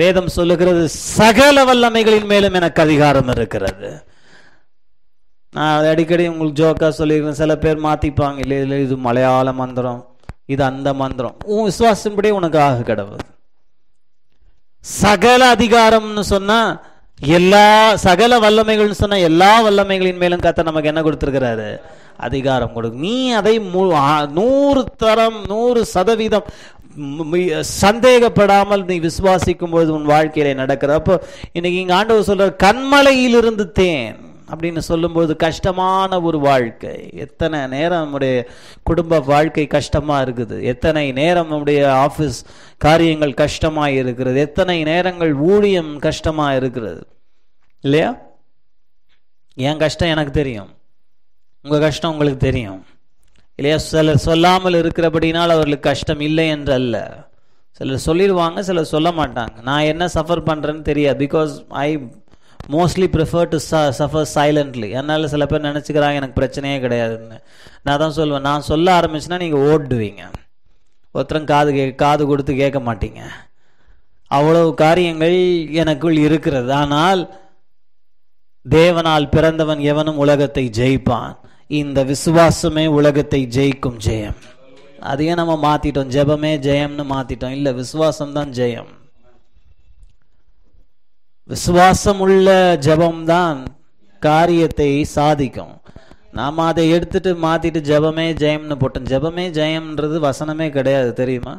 வேதம் சொல்லுகிறது சகல வல்லமைகளின் மேலும் எனக்கு அதிகாரம் இருக்கிறது. நான் அதை அடிக்கடி உங்களுக்கு ஜோக்கா சொல்லியிருக்கேன் சில பேர் மாற்றிப்பாங்க இல்லை இல்லை இது மலையாள மந்திரம் இது அந்த மந்திரம். உன் விசுவாசம்படி உனக்கு ஆக கிடவுது சகல அதிகாரம்னு சொன்னால் எல்லா சகல வல்லமைகள்னு சொன்னால் எல்லா வல்லமைகளின் மேலும் கத்த நமக்கு என்ன கொடுத்துருக்கிறாரு? அதிகாரம் கொடுக்கும் நீ அதை மு- நூறு தரம் நூறு சதவீதம் சந்தேகப்படாமல் நீ விசுவாசிக்கும் பொழுது உன் வாழ்க்கையில நடக்கிற. அப்போ இன்னைக்கு இங்க ஆண்டவர் சொல்ற கண்மலையிலிருந்து தேன். அப்படின்னு சொல்லும்போது கஷ்டமான ஒரு வாழ்க்கை. எத்தனை நேரம் நம்முடைய குடும்ப வாழ்க்கை கஷ்டமாக இருக்குது? எத்தனை நேரம் நம்முடைய ஆஃபீஸ் காரியங்கள் கஷ்டமாக இருக்கிறது? எத்தனை நேரங்கள் ஊழியம் கஷ்டமாக இருக்கிறது? இல்லையா? என் கஷ்டம் எனக்கு தெரியும். உங்கள் கஷ்டம் உங்களுக்கு தெரியும். இல்லையா? சிலர் சொல்லாமல் இருக்கிறபடினால் அவர்களுக்கு கஷ்டம் இல்லை என்று அல்ல சிலர் சொல்லிடுவாங்க சிலர் சொல்ல மாட்டாங்க. நான் என்ன சஃபர் பண்ணுறேன்னு தெரியாது. Because I mostly prefer to suffer silently அதனால் சில பேர் நினச்சிக்கிறாங்க எனக்கு பிரச்சனையே கிடையாதுன்னு. நான் தான் சொல்லுவேன் நான் சொல்ல ஆரம்பிச்சுன்னா நீங்கள் ஓடுவீங்க ஒருத்தரும் காது கே காது கொடுத்து கேட்க மாட்டீங்க. அவ்வளவு காரியங்கள் எனக்குள் இருக்கிறது. ஆனால் தேவனால் பிறந்தவன் எவனும் உலகத்தை ஜெயிப்பான். இந்த விசுவாசமே உலகத்தை ஜெயிக்கும் ஜெயம். அதையே நம்ம மாற்றிட்டோம் ஜெபமே ஜெயம்னு மாத்திட்டோம். இல்லை விசுவாசம் தான் ஜெயம். விசுவாசம் உள்ள ஜெபம்தான் காரியத்தை சாதிக்கும். நாம அதை எடுத்துட்டு மாத்திட்டு ஜெபமே ஜெயம்னு போட்டோம். ஜெபமே ஜெயம்ன்றது வசனமே கிடையாது தெரியுமா?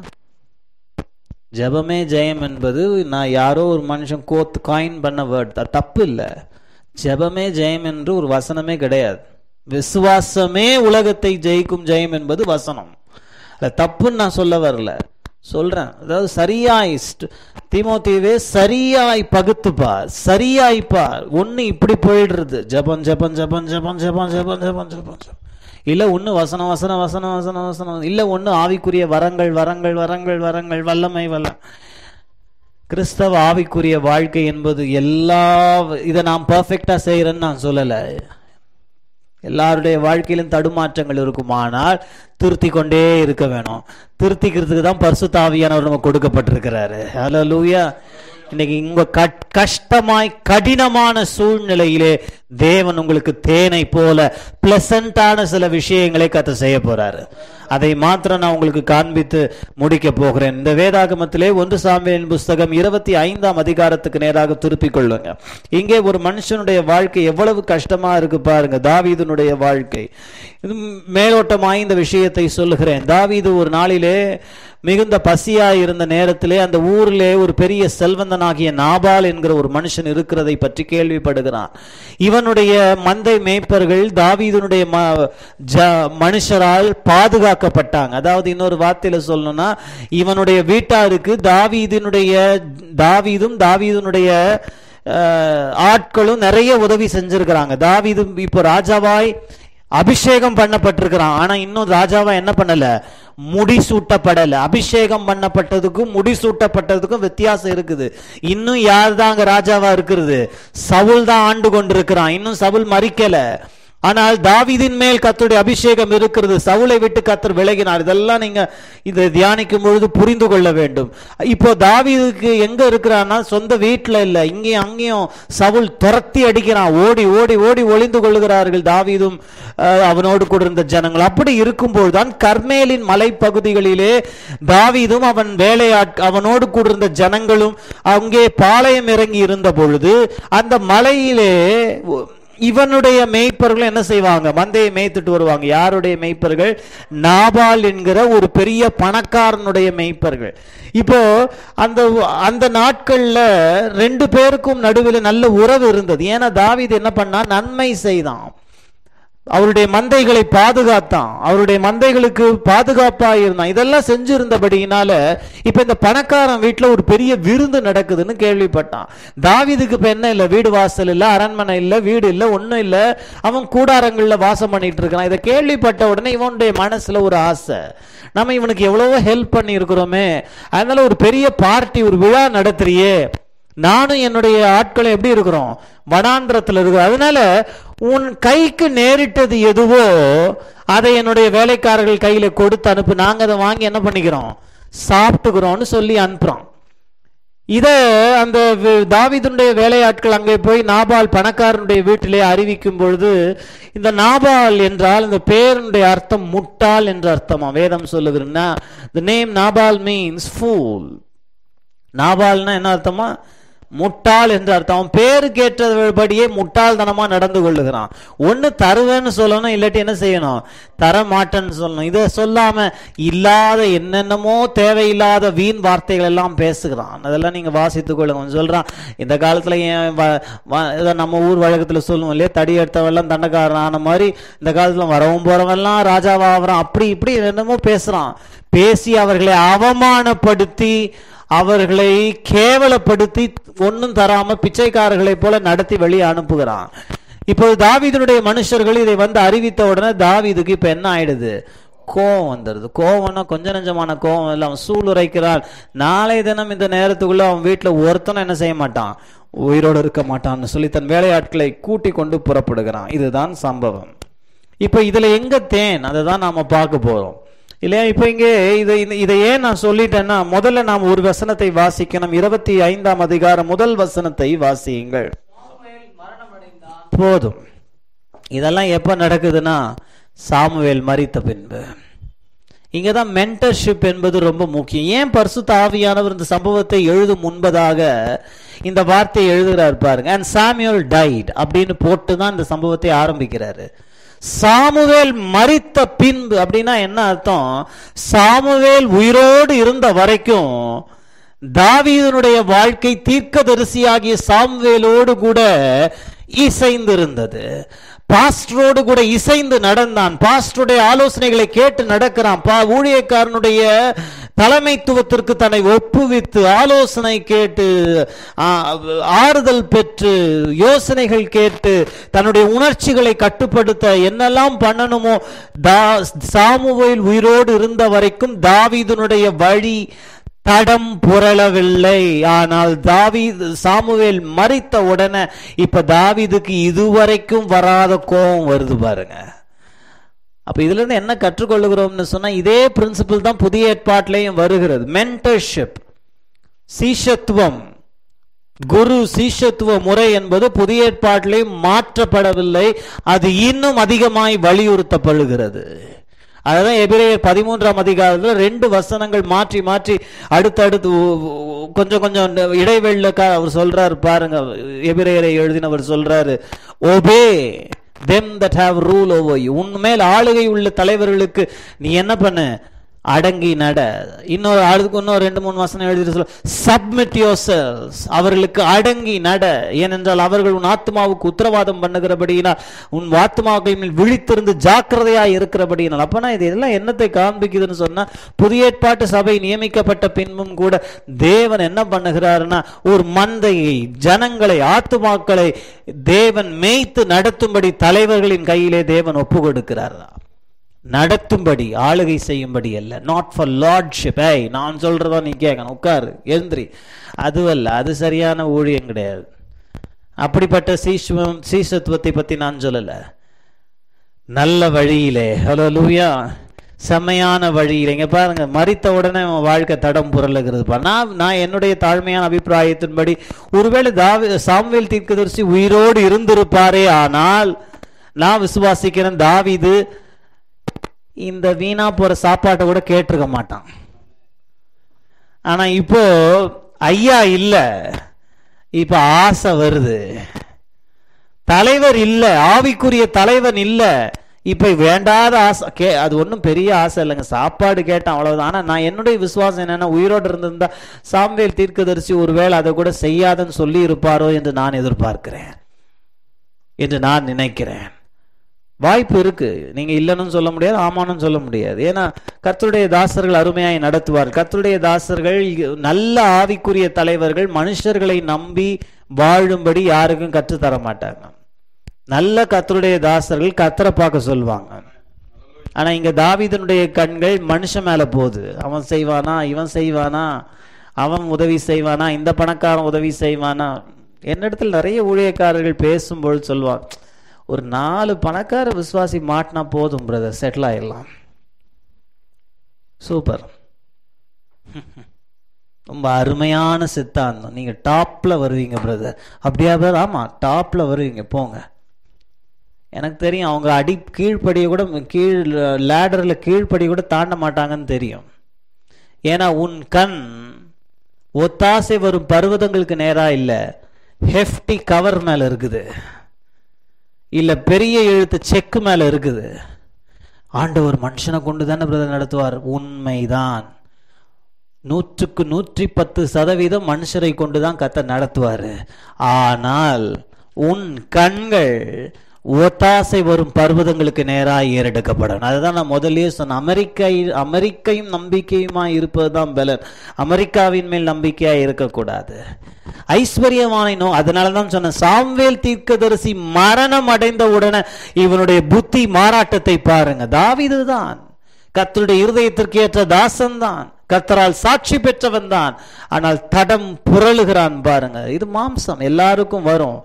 ஜெபமே ஜெயம் என்பது நான் யாரோ ஒரு மனுஷன் கோத்து காயின் பண்ண வேர்ட் தப்பு இல்லை. ஜெபமே ஜெயம் என்று ஒரு வசனமே கிடையாது. விசுவாசமே உலகத்தை ஜெயிக்கும் ஜெயம் என்பது வசனம். அது தப்புன்னு நான் சொல்ல வரல. சொல்றேன். அதாவது சரியாய் ஸ்ட்- சரியாய் பகுத்துப்பார் சரியாய் பார். இப்படி போயிடுறது. ஜபம் ஜபம் ஜபம் ஜபம் ஜபம் ஜபம் ஜபம் ஜபம் ஜபம். இல்ல ஒண்ணு வசனம் வசனம் வசனம் வசனம் வசனம். இல்ல ஒன்று ஆவிக்குரிய வரங்கள் வரங்கள் வரங்கள் வரங்கள் வல்லமை வல்ல. கிறிஸ்தவ ஆவிக்குரிய வாழ்க்கை என்பது எல்லா இதை நான் பர்ஃபெக்டா செய்யறேன்னு நான் சொல்லலை. எல்லாருடைய வாழ்க்கையிலும் தடுமாற்றங்கள் இருக்குமானால் திருத்தி கொண்டே இருக்க வேணும். திருத்திக்கிறதுக்கு தான் பரிசுத்தாவியானவர் நமக்கு கொடுக்கப்பட்டிருக்கிறாரு. ஹalleluya இன்னைக்கு உங்க கட்- கஷ்டமாய் கடினமான சூழ்நிலையிலே தேவன் உங்களுக்கு தேனை போல பிளசண்டான சில விஷயங்களை கத்த செய்ய போறாரு. அதை மாத்திரம் நான் உங்களுக்கு காண்பித்து முடிக்க போகிறேன். இந்த வேதாகமத்திலே ஒன்று சாமியின் புஸ்தகம் இருபத்தி ஐந்தாம் அதிகாரத்துக்கு நேராக திருப்பிக் கொள்ளுங்க. இங்கே ஒரு மனுஷனுடைய வாழ்க்கை எவ்வளவு கஷ்டமா இருக்கு பாருங்க. தாவீதுனுடைய வாழ்க்கை. இது மேலோட்டமாய் இந்த விஷயத்தை சொல்லுகிறேன். தாவீது ஒரு நாளிலே மிகுந்த பசியாய் இருந்த நேரத்திலே அந்த ஊரிலே ஒரு பெரிய செல்வந்தனாகிய நாபால் என்கிற ஒரு மனுஷன் இருக்கிறதை பற்றி கேள்விப்படுகிறான். இவனுடைய மந்தை மேய்ப்பர்கள் தாவீதுனுடைய மனுஷரால் பாதுகாக்கப்பட்டாங்க. அதாவது இன்னொரு வார்த்தையில சொல்லணும்னா இவனுடைய வீட்டாருக்கு தாவீதனுடைய தாவீதும் தாவீதுனுடைய ஆட்களும் நிறைய உதவி செஞ்சிருக்கிறாங்க. தாவீதும் இப்போ ராஜாவாய் அபிஷேகம் பண்ணப்பட்டிருக்கிறான். ஆனா இன்னும் ராஜாவா என்ன பண்ணல? முடிசூட்டப்படல. அபிஷேகம் பண்ணப்பட்டதுக்கும் முடிசூட்டப்பட்டதுக்கும் வித்தியாசம் இருக்குது. இன்னும் யார் தான் அங்க ராஜாவா இருக்கிறது? சவுல் தான் ஆண்டு கொண்டிருக்கிறான். இன்னும் சவுல் மறிக்கல. ஆனால் தாவீதின் மேல் கத்துடைய அபிஷேகம் இருக்கிறது சவுளை விட்டு கத்தர் விலகினார். இதெல்லாம் நீங்க இதை தியானிக்கும் பொழுது புரிந்து கொள்ள வேண்டும். இப்போ தாவீதுக்கு எங்க இருக்கிறான்னா சொந்த வீட்டில் இல்லை. இங்கேயும் அங்கேயும் சவுல் துரத்தி அடிக்கிறான். ஓடி ஓடி ஓடி ஒளிந்து கொள்கிறார்கள் தாவீதும் அவனோடு கூட இருந்த ஜனங்கள். அப்படி இருக்கும்போதுதான் கர்மேலின் மலைப்பகுதிகளிலே தாவீதும் அவன் வேலையாட் அவனோடு கூட இருந்த ஜனங்களும் அங்கே பாளையம் இறங்கி இருந்த பொழுது அந்த மலையிலே இவனுடைய மேய்ப்பர்கள் என்ன செய்வாங்க? மந்தையை மேய்த்துட்டு வருவாங்க. யாருடைய மேய்ப்பர்கள்? நாபால் என்கிற ஒரு பெரிய பணக்காரனுடைய மேய்ப்பர்கள். இப்போ அந்த அந்த நாட்களில் ரெண்டு பேருக்கும் நடுவில் நல்ல உறவு இருந்தது. ஏன்னா தாவீது என்ன பண்ணா நன்மை செய்தான். அவருடைய மந்தைகளை பாதுகாத்தான். அவருடைய மந்தைகளுக்கு பாதுகாப்பாக இருந்தான். இதெல்லாம் செஞ்சிருந்தபடியினால இப்போ இந்த பணக்காரன் வீட்டில் ஒரு பெரிய விருந்து நடக்குதுன்னு கேள்விப்பட்டான். தாவிதுக்கு இப்போ என்ன இல்லை? வீடு வாசல் இல்லை அரண்மனை இல்லை வீடு இல்லை ஒன்றும் இல்லை. அவன் கூடாரங்களில் வாசம் பண்ணிட்டு இருக்கான். இதை கேள்விப்பட்ட உடனே இவனுடைய மனசில் ஒரு ஆசை. நம்ம இவனுக்கு எவ்வளவோ ஹெல்ப் பண்ணியிருக்கிறோமே. அதனால ஒரு பெரிய பார்ட்டி ஒரு விழா நடத்துறியே. நானும் என்னுடைய ஆட்களும் எப்படி இருக்கிறோம்? வனாந்திரத்தில் இருக்கிறோம். அதனால உன் கைக்கு நேரிட்டது எதுவோ அதை என்னுடைய வேலைக்காரர்கள் கையில் கொடுத்து அனுப்பு. நாங்கள் அதை வாங்கி என்ன பண்ணிக்கிறோம்? சாப்பிட்டுக்கிறோம்னு சொல்லி அனுப்புகிறோம் இதை அந்த தாவிதனுடைய வேலையாட்கள் அங்கே போய் நாபால் பணக்காரனுடைய வீட்டிலே அறிவிக்கும் பொழுது இந்த நாபால் என்றால் இந்த பேருடைய அர்த்தம் முட்டாள் என்ற அர்த்தமா? வேதம் சொல்லுகிறேன்னா the name Nabal means fool நாபால்னா என்ன அர்த்தமா? முட்டாள் என்று அர்த்தம். அவன் பேரு கேட்டபடியே முட்டாள்தனமா நடந்து கொள்ளுகிறான். ஒன்று தருவேன்னு சொல்லணும் இல்லாட்டி என்ன செய்யணும்? தர மாட்டேன்னு சொல்லணும். இதை சொல்லாம இல்லாத என்னென்னமோ தேவையில்லாத வீண் வார்த்தைகள் எல்லாம் பேசுகிறான். அதெல்லாம் நீங்க வாசித்துக் கொள்ளுங்க. சொல்கிறான் சொல்றான் இந்த காலத்துல ஏன் வ- இதை நம்ம ஊர் வழக்கத்துல சொல்லுவோம் இல்லையா? தடி எடுத்தவெல்லாம் தண்டக்காரன். ஆன மாதிரி இந்த காலத்துல வரவும் போறவெல்லாம் ராஜாவாகிறான் அப்படி இப்படி என்னென்னமோ பேசுறான். பேசி அவர்களை அவமானப்படுத்தி அவர்களை கேவலப்படுத்தி ஒன்றும் தராம பிச்சைக்காரர்களைப் போல நடத்தி வெளியே அனுப்புகிறான். இப்போது தாவிதனுடைய மனுஷர்கள் இதை வந்து அறிவித்த உடனே தாவீதுக்கு இப்ப என்ன ஆயிடுது? கோவம் வந்துடுது. கோவம்னா கொஞ்ச நஞ்சமான கோவம். இல்லை அவன் சூளுரைக்கிறான் நாளை தினம் இந்த நேரத்துக்குள்ள அவன் வீட்டில் ஒருத்தனும் என்ன செய்ய மாட்டான்? உயிரோடு இருக்க மாட்டான்னு சொல்லி தன் வேலையாட்களை கூட்டி கொண்டு புறப்படுகிறான். இதுதான் சம்பவம். இப்போ இதில் எங்க தேன்? அதை தான் நாம பார்க்க போறோம். இல்லையா? இப்போ இங்கே இதை இதை ஏன் நான் சொல்லிட்டேன்னா முதல்ல நாம் ஒரு வசனத்தை வாசிக்கணும். இருபத்தி ஐந்தாம் அதிகாரம் முதல் வசனத்தை வாசியுங்கள். போதும். இதெல்லாம் எப்ப நடக்குதுன்னா சாமுவேல் மரித்த பின்பு. இங்க தான் மென்டர்ஷிப் என்பது ரொம்ப முக்கியம். ஏன் பரிசுத்த ஆவியானவர் இந்த சம்பவத்தை எழுதும் முன்பதாக இந்த வார்த்தையை எழுதுகிறார் பாருங்க. அண்ட் சாமுவேல் டைட் அப்படின்னு போட்டு தான் இந்த சம்பவத்தை ஆரம்பிக்கிறாரு. சாமுவேல் மறித்த பின்பு அப்படின்னா என்ன அர்த்தம்? சாமுவேல் உயிரோடு இருந்த வரைக்கும் தாவீதனுடைய வாழ்க்கை தீர்க்கதரிசியாகிய சாமுவேலோடு கூட இசைந்திருந்தது. பாஸ்டரோடு கூட இசைந்து நடந்தான். பாஸ்டருடைய ஆலோசனைகளை கேட்டு நடக்கிறான். பா ஊழியக்காரனுடைய தலைமைத்துவத்திற்கு தன்னை ஒப்புவித்து ஆலோசனை கேட்டு ஆறுதல் பெற்று யோசனைகள் கேட்டு தன்னுடைய உணர்ச்சிகளை கட்டுப்படுத்த என்னெல்லாம் பண்ணணுமோ தா சாமுவேல் உயிரோடு இருந்த வரைக்கும் தாவீதனுடைய வழி தடம் புரளவில்லை. ஆனால் தாவீது சாமுவேல் மறித்த உடனே இப்ப தாவீதுக்கு இதுவரைக்கும் வராத கோபம் வருது பாருங்க. அப்போ இதுலேருந்து என்ன கற்றுக்கொள்ளுகிறோம்னு சொன்னால் இதே பிரின்சிபிள் தான் புதிய ஏற்பாட்டிலையும் வருகிறது. மென்டர்ஷிப் சீஷத்துவம். குரு சீஷத்துவ முறை என்பது புதிய ஏற்பாட்டிலே மாற்றப்படவில்லை அது இன்னும் அதிகமாய் வலியுறுத்தப்படுகிறது. அதுதான் எபிரேயர் பதிமூன்றாம் அதிகாரத்தில் ரெண்டு வசனங்கள் மாற்றி மாற்றி அடுத்தடுத்து கொஞ்சம் கொஞ்சம் இடைவெளியில் அவர் சொல்றாரு பாருங்க எபிரேயரை எழுதினவர் சொல்றாரு obey them that have rule over you உன்மேல் ஆளுகை உள்ள தலைவர்களுக்கு நீ என்ன பண்ணு? அடங்கி நட. இன்னொரு அதுக்கு இன்னொரு ரெண்டு மூணு வசனம் எழுதிட்டு சொல்ல. சப்மிட் யோர் செல்ஸ் அவர்களுக்கு அடங்கி நட. ஏனென்றால் அவர்கள் உன் ஆத்மாவுக்கு உத்தரவாதம் பண்ணுகிறபடியினால் உன் ஆத்மாக்கள் மேல் விழித்திருந்து ஜாக்கிரதையா இருக்கிறபடியினால். அப்பனா இது எல்லாம் என்னத்தை காண்பிக்குதுன்னு சொன்னா புதிய ஏற்பாட்டு சபை நியமிக்கப்பட்ட பின்பும் கூட தேவன் என்ன பண்ணுகிறாருன்னா ஒரு மந்தையை ஜனங்களை ஆத்துமாக்களை தேவன் மேய்த்து நடத்தும்படி தலைவர்களின் கையிலே தேவன் ஒப்பு கொடுக்கிறார் நடத்தும்படி ஆளுகை செய்யும்படி அல்ல. நாட் ஃபார் லார்ட்ஷிப் ஏய் நான் சொல்றதா நீ கேட்கணும் உட்காரு எழுந்திரி. அதுவல்ல அது சரியான ஊழியம் கிடையாது. அப்படிப்பட்ட சீசுவம் சீசத்துவத்தை பத்தி நான் சொல்லல. நல்ல வழியிலே ஹலோ லூயா செம்மையான வழியில். இங்கே பாருங்க மறித்த உடனே அவன் வாழ்க்கை தடம் புரளுகிறது நான் நான் என்னுடைய தாழ்மையான அபிப்பிராயத்தின்படி ஒருவேளை தாவி சாம்வேல் தீர்க்கதரிசி உயிரோடு இருந்திருப்பாரே ஆனால் நான் விசுவாசிக்கிறேன் தாவிது இந்த வீணா போற சாப்பாட்டை கூட கேட்டிருக்க மாட்டான். ஆனா இப்போ ஐயா இல்ல. இப்ப ஆசை வருது. தலைவர் இல்ல. ஆவிக்குரிய தலைவன் இல்ல. இப்ப வேண்டாத ஆசை. கே அது ஒன்றும் பெரிய ஆசை இல்லைங்க. சாப்பாடு கேட்டேன் அவ்வளவுதான். ஆனால் நான் என்னுடைய விசுவாசம் என்னென்னா உயிரோடு இருந்திருந்தா சாம்வேல் தீர்க்கதரிசி ஒருவேளை அதை கூட செய்யாதுன்னு சொல்லி இருப்பாரோ என்று நான் எதிர்பார்க்கிறேன். என்று நான் நினைக்கிறேன். வாய்ப்பு இருக்கு. நீங்க இல்லைன்னு சொல்ல முடியாது ஆமான்னு சொல்ல முடியாது. ஏன்னா கர்த்தருடைய தாசர்கள் அருமையாய் நடத்துவார் கர்த்தருடைய தாசர்கள் நல்ல ஆவிக்குரிய தலைவர்கள் மனுஷர்களை நம்பி வாழும்படி யாருக்கும் கற்றுத் தர மாட்டாங்க. நல்ல கர்த்தருடைய தாசர்கள் கத்தரை பார்க்க சொல்லுவாங்க. ஆனா இங்க தாவிதனுடைய கண்கள் மனுஷன் மேல போகுது. அவன் செய்வானா இவன் செய்வானா அவன் உதவி செய்வானா இந்த பணக்காரன் உதவி செய்வானா. என்னிடத்தில் நிறைய ஊழியக்காரர்கள் பேசும்பொழுது சொல்லுவான் ஒரு நாலு பணக்கார விசுவாசி மாட்டினா போதும் பிரதர் செட்டில் ஆயிடலாம். சூப்பர் ரொம்ப அருமையான சித்தாந்தம். நீங்க டாப்ல வருவீங்க பிரதர் அப்படியா பிரதர் ஆமா டாப்ல வருவீங்க. போங்க. எனக்கு தெரியும் அவங்க அடி கீழ்ப்படியை கூட கீழ் லேடரில் கீழ்ப்படி கூட தாண்ட மாட்டாங்கன்னு தெரியும். ஏன்னா உன் கண் ஒத்தாசை வரும் பர்வதங்களுக்கு நேராக இல்லை. ஹெஃப்டி கவர் மேலே இருக்குது. இல்லை பெரிய எழுத்து செக்கு மேலே இருக்குது. ஆண்டவர் மனுஷனை கொண்டு தானே பிரதர் நடத்துவார்? உண்மைதான். நூற்றுக்கு நூற்றி பத்து சதவீதம் மனுஷரை கொண்டு தான் கத்த நடத்துவார். ஆனால் உன் கண்கள் ஒத்தாசை வரும் பர்வதங்களுக்கு நேராக ஏறெடுக்கப்படணும் அதுதான் நான் முதல்லயே சொன்னேன். அமெரிக்கா அமெரிக்கையும் நம்பிக்கையுமா இருப்பது தான் பலன். அமெரிக்காவின் மேல் நம்பிக்கையாக இருக்கக்கூடாது. ஐஸ்வர்யவானை அதனால தான் சொன்னேன் சாம்வேல் தீர்க்கதரிசி மரணம் அடைந்த உடனே இவனுடைய புத்தி மாறாட்டத்தை பாருங்க. தாவிது தான் கத்தருடைய இருதயத்திற்கு ஏற்ற தாசன் தான் கத்தரால் சாட்சி பெற்றவன் தான் ஆனால் தடம் புரளுகிறான் பாருங்க. இது மாம்சம். எல்லாருக்கும் வரும்.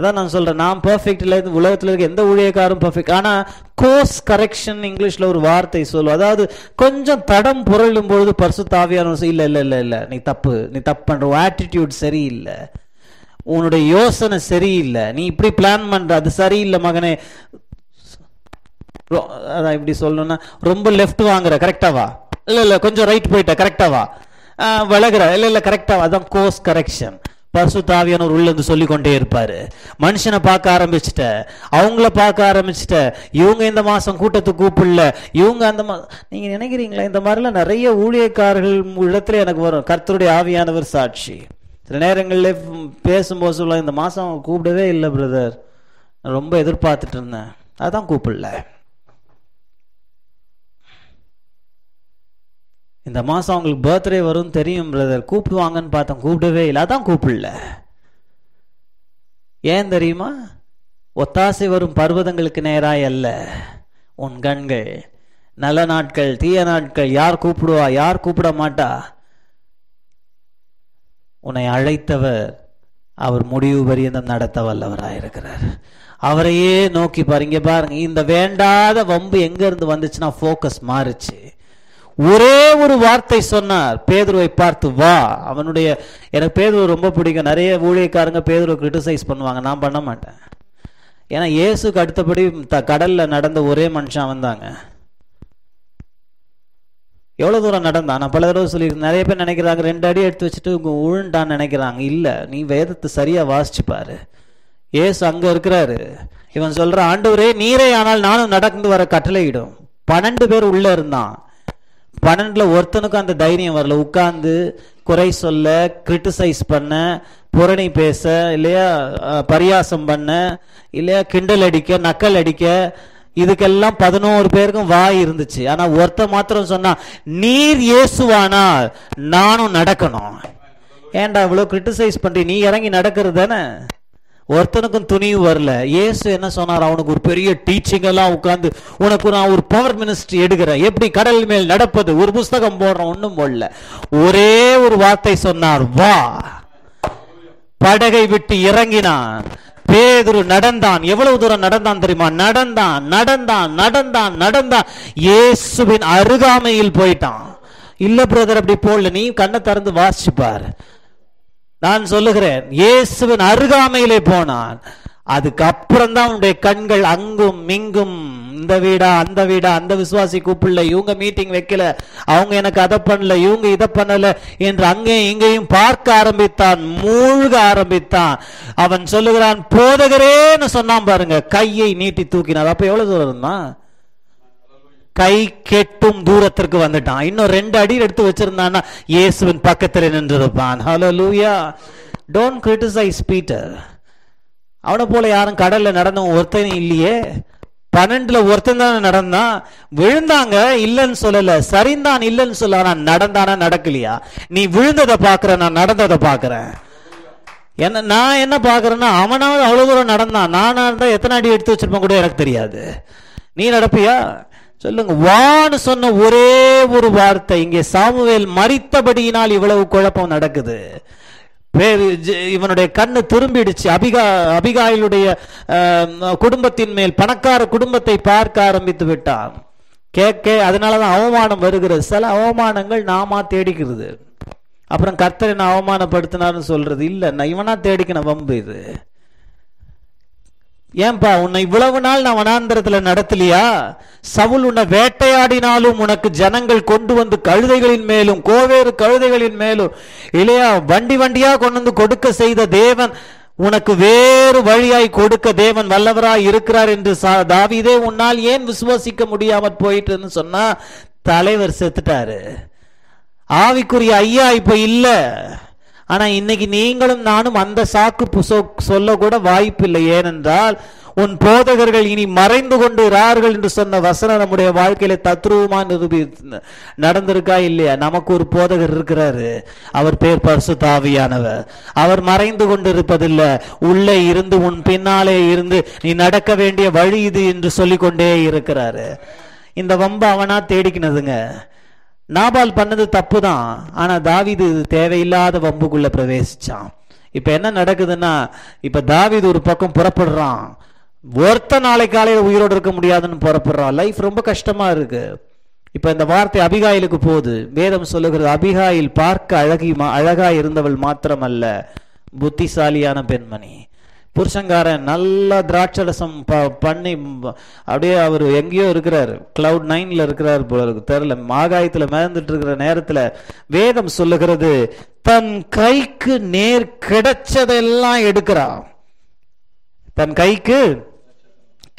அதான் நான் சொல்கிறேன் நான் பெர்ஃபெக்ட் இல்லை உலகத்தில் இருக்க எந்த ஊழியக்காரும் பர்ஃபெக்ட் ஆனால் கோர்ஸ் கரெக்ஷன் இங்கிலீஷில் ஒரு வார்த்தை சொல்லும். அதாவது கொஞ்சம் தடம் புரளும் பொழுது பர்சு தாவியான இல்லை இல்லை இல்லை இல்லை நீ தப்பு நீ தப்பு பண்ணுற ஆட்டிடியூட் சரியில்லை. உன்னுடைய யோசனை சரியில்லை. நீ இப்படி பிளான் பண்ணுற அது சரியில்லை மகனே. அதான் இப்படி சொல்லணும்னா ரொம்ப லெஃப்ட் வாங்குற கரெக்டாவா இல்லை இல்லை கொஞ்சம் ரைட் போயிட்ட கரெக்டா வா? இல்லை இல்லை இல்ல கரெக்டா அதான் கோர்ஸ் கரெக்ஷன் பசுத்தாவியானவர் தாவியானவர் உள்ள இருந்து சொல்லி கொண்டே இருப்பாரு. மனுஷனை பார்க்க ஆரம்பிச்சுட்ட. அவங்கள பார்க்க ஆரம்பிச்சுட்ட. இவங்க இந்த மாசம் கூட்டத்துக்கு கூப்பிடல. இவங்க அந்த மா நீங்க நினைக்கிறீங்களா? இந்த மாதிரிலாம் நிறைய ஊழியக்காரர்கள் இடத்துல எனக்கு வரும். கர்த்தருடைய ஆவியானவர் சாட்சி. சில நேரங்களில் பேசும்போது சொல்ல இந்த மாதம் கூப்பிடவே இல்லை பிரதர் ரொம்ப எதிர்பார்த்துட்டு இருந்தேன். அதான் கூப்பிடல. இந்த மாதம் அவங்களுக்கு பர்த்டே வரும் தெரியும் பிரதர் கூப்பிடுவாங்கன்னு பார்த்தோம் கூப்பிடவே இல்லை. அதான் கூப்பிடல. ஏன் தெரியுமா? ஒத்தாசை வரும் பர்வதங்களுக்கு நேராக அல்ல. உன் கண்கள் நல்ல நாட்கள் தீய நாட்கள் யார் கூப்பிடுவா? யார் கூப்பிட மாட்டா? உன்னை அழைத்தவர் அவர் முடிவு பரியந்தம் நடத்த வல்லவராயிருக்கிறார் அவரையே நோக்கி பாருங்க பாருங்க இந்த வேண்டாத வம்பு எங்க இருந்து வந்துச்சுன்னா ஃபோக்கஸ் மாறுச்சு. ஒரே ஒரு வார்த்தை சொன்னார். பேதுருவை பார்த்து வா. அவனுடைய எனக்கு பேதுரு ரொம்ப பிடிக்கும். நிறைய ஊழியக்காரங்க பேதுருவை கிரிட்டிசைஸ் பண்ணுவாங்க. நான் பண்ண மாட்டேன். ஏன்னா இயேசுக்கு அடுத்தபடி த- கடல்ல நடந்த ஒரே மனுஷன் வந்தாங்க எவ்வளவு தூரம் நடந்தான்? நான் பல தடவை சொல்லியிருக்கேன். நிறைய பேர் நினைக்கிறாங்க ரெண்டு அடி எடுத்து வச்சுட்டு உங்க உழுண்டான்னு நினைக்கிறாங்க. இல்ல நீ வேதத்தை சரியா வாசிச்சு பாரு. ஏசு அங்க இருக்கிறாரு. இவன் சொல்ற ஆண்டவரே நீரே ஆனால் நானும் நடந்து வர கட்டளையிடும். பன்னெண்டு பேர் உள்ள இருந்தான். பன்னெண்டுல ஒருத்தனுக்கும் அந்த தைரியம் வரல. உட்கார்ந்து குறை சொல்ல கிரிட்டிசைஸ் பண்ண புரணி பேச இல்லையா பரியாசம் பண்ண இல்லையா கிண்டல் அடிக்க நக்கல் அடிக்க இதுக்கெல்லாம் பதினோரு பேருக்கும் வாய் இருந்துச்சு. ஆனா ஒருத்தன் மாத்திரம் சொன்னா நீர் ஏசுவானா நானும் நடக்கணும். ஏன்டா இவ்வளவு கிரிட்டிசைஸ் பண்றீ? நீ இறங்கி நடக்கிறது தானே? ஒருத்தனுக்கும் துணிவு வரல. ஏசு என்ன சொன்னார்? அவனுக்கு ஒரு பெரிய டீச்சிங் எல்லாம் உட்காந்து உனக்கு நான் ஒரு பவர் மினிஸ்ட்ரி எடுக்கிறேன். எப்படி கடல் மேல் நடப்பது? ஒரு புஸ்தகம் போடுற ஒன்றும் போடல. ஒரே ஒரு வார்த்தை சொன்னார் வா. படகை விட்டு இறங்கினான். பேதுரு நடந்தான். எவ்வளவு தூரம் நடந்தான் தெரியுமா? நடந்தான் நடந்தான் நடந்தான் நடந்தான். இயேசுவின் அருகாமையில் போயிட்டான். இல்ல பிரதர் அப்படி போடல. நீ கண்ணை திறந்து வாசிச்சு பாரு. நான் சொல்லுகிறேன் இயேசுவின் அருகாமையிலே போனான் அதுக்கப்புறம் தான் உன்னுடைய கண்கள் அங்கும் மிங்கும் இந்த வீடா அந்த வீடா அந்த விசுவாசி கூப்பிடல இவங்க மீட்டிங் வைக்கல அவங்க எனக்கு அதை பண்ணல இவங்க இதை பண்ணல என்று அங்கேயும் இங்கேயும் பார்க்க ஆரம்பித்தான் மூழ்க ஆரம்பித்தான். அவன் சொல்லுகிறான் போதகரேன்னு சொன்னான் பாருங்க கையை நீட்டி தூக்கினார். அப்ப எவ்வளவு தூரம் இருந்தான் கை கெட்டும் தூரத்திற்கு வந்துட்டான். இன்னும் ரெண்டு அடி எடுத்து வச்சிருந்தான்னா இயேசுவின் பக்கத்தில் நின்றிருப்பான். Hallelujah don't criticise Peter அவனை போல யாரும் கடல்ல நடந்தவன் ஒருத்தனும் இல்லையே. பன்னெண்டுல ஒருத்தன் தானே நடந்தான். விழுந்தாங்க இல்லைன்னு சொல்லல. சரிந்தான் இல்லைன்னு சொல்ல நான் நடந்தானா நடக்கலையா? நீ விழுந்ததை பாக்குற நான் நடந்ததை பாக்குறேன் என்ன நான் என்ன பாக்குறேன்னா அவனாவது அவ்வளவு தூரம் நடந்தான். நான் நடந்தா எத்தனை அடி எடுத்து வச்சிருப்பேன் கூட எனக்கு தெரியாது. நீ நடப்பியா? சொல்லுங்க. வான்னு சொன்ன ஒரே ஒரு வார்த்தை. இங்கே சாமுவேல் மறித்தபடியினால் இவ்வளவு குழப்பம் நடக்குது. இவனுடைய கண்ணு திரும்பிடுச்சு. அபிகா அபிகாயிலுடைய குடும்பத்தின் மேல் பணக்கார குடும்பத்தை பார்க்க ஆரம்பித்து விட்டான். கேட்க அதனாலதான் அவமானம் வருகிறது. சில அவமானங்கள் நாமா தேடிக்கிறது. அப்புறம் கர்த்தரை நான் அவமானப்படுத்தினார்னு சொல்றது இல்லை. நான் இவனா தேடிக்கின வம்பு இது. ஏன்பா உன்னை இவ்வளவு நாள் நான் வனாந்திரத்தில் நடத்தலையா? சவுல் உன்னை வேட்டையாடினாலும் உனக்கு ஜனங்கள் கொண்டு வந்து கழுதைகளின் மேலும் கோவேறு கழுதைகளின் மேலும். இல்லையா வண்டி வண்டியா கொண்டு வந்து கொடுக்க செய்த தேவன் உனக்கு வேறு வழியாய் கொடுக்க தேவன் வல்லவராய் இருக்கிறார் என்று சா- உன்னால் ஏன் விசுவாசிக்க முடியாமற் போயிட்டுன்னு சொன்னா தலைவர் செத்துட்டாரு. ஆவிக்குரிய ஐயா இப்ப இல்லை. ஆனா இன்னைக்கு நீங்களும் நானும் அந்த சாக்கு புசோ- சொல்ல கூட வாய்ப்பில்லை. ஏனென்றால் உன் போதகர்கள் இனி மறைந்து கொண்டு என்று சொன்ன வசனம் நம்முடைய வாழ்க்கையில தத்ரூபமா நிரூபி நடந்திருக்கா இல்லையா? நமக்கு ஒரு போதகர் இருக்கிறாரு. அவர் பேர் பரிசுத்தாவியானவர் அவர் மறைந்து கொண்டு இருப்பதில்லை உள்ளே இருந்து உன் பின்னாலே இருந்து நீ நடக்க வேண்டிய வழி இது என்று சொல்லிக்கொண்டே இருக்கிறாரு. இந்த வம்பு அவனா தேடிக்கினதுங்க. நாபால் பண்ணது தப்பு தான் ஆனால் தாவிது இது தேவையில்லாத வம்புக்குள்ளே பிரவேசிச்சான். இப்போ என்ன நடக்குதுன்னா இப்போ தாவிது ஒரு பக்கம் புறப்படுறான். ஒருத்த நாளை காலையில் உயிரோடு இருக்க முடியாதுன்னு புறப்படுறான். லைஃப் ரொம்ப கஷ்டமாக இருக்கு. இப்போ இந்த வார்த்தை அபிகாயிலுக்கு போகுது. வேதம் சொல்லுகிறது அபிகாயில் பார்க்க அழகி அழகாக இருந்தவள் மாத்திரமல்ல புத்திசாலியான பெண்மணி. புருஷங்காரன் நல்லா திராட்சரசம் ப- பண்ணி அப்படியே அவர் எங்கேயோ இருக்கிறார். கிளவுட் நைனில் இருக்கிறார் போல இருக்கு. தெரியல. ஆகாயத்துல மிதந்துட்டு இருக்கிற நேரத்துல வேதம் சொல்லுகிறது தன் கைக்கு நேர் கிடைச்சதெல்லாம் எடுக்கிறான் தன் கைக்கு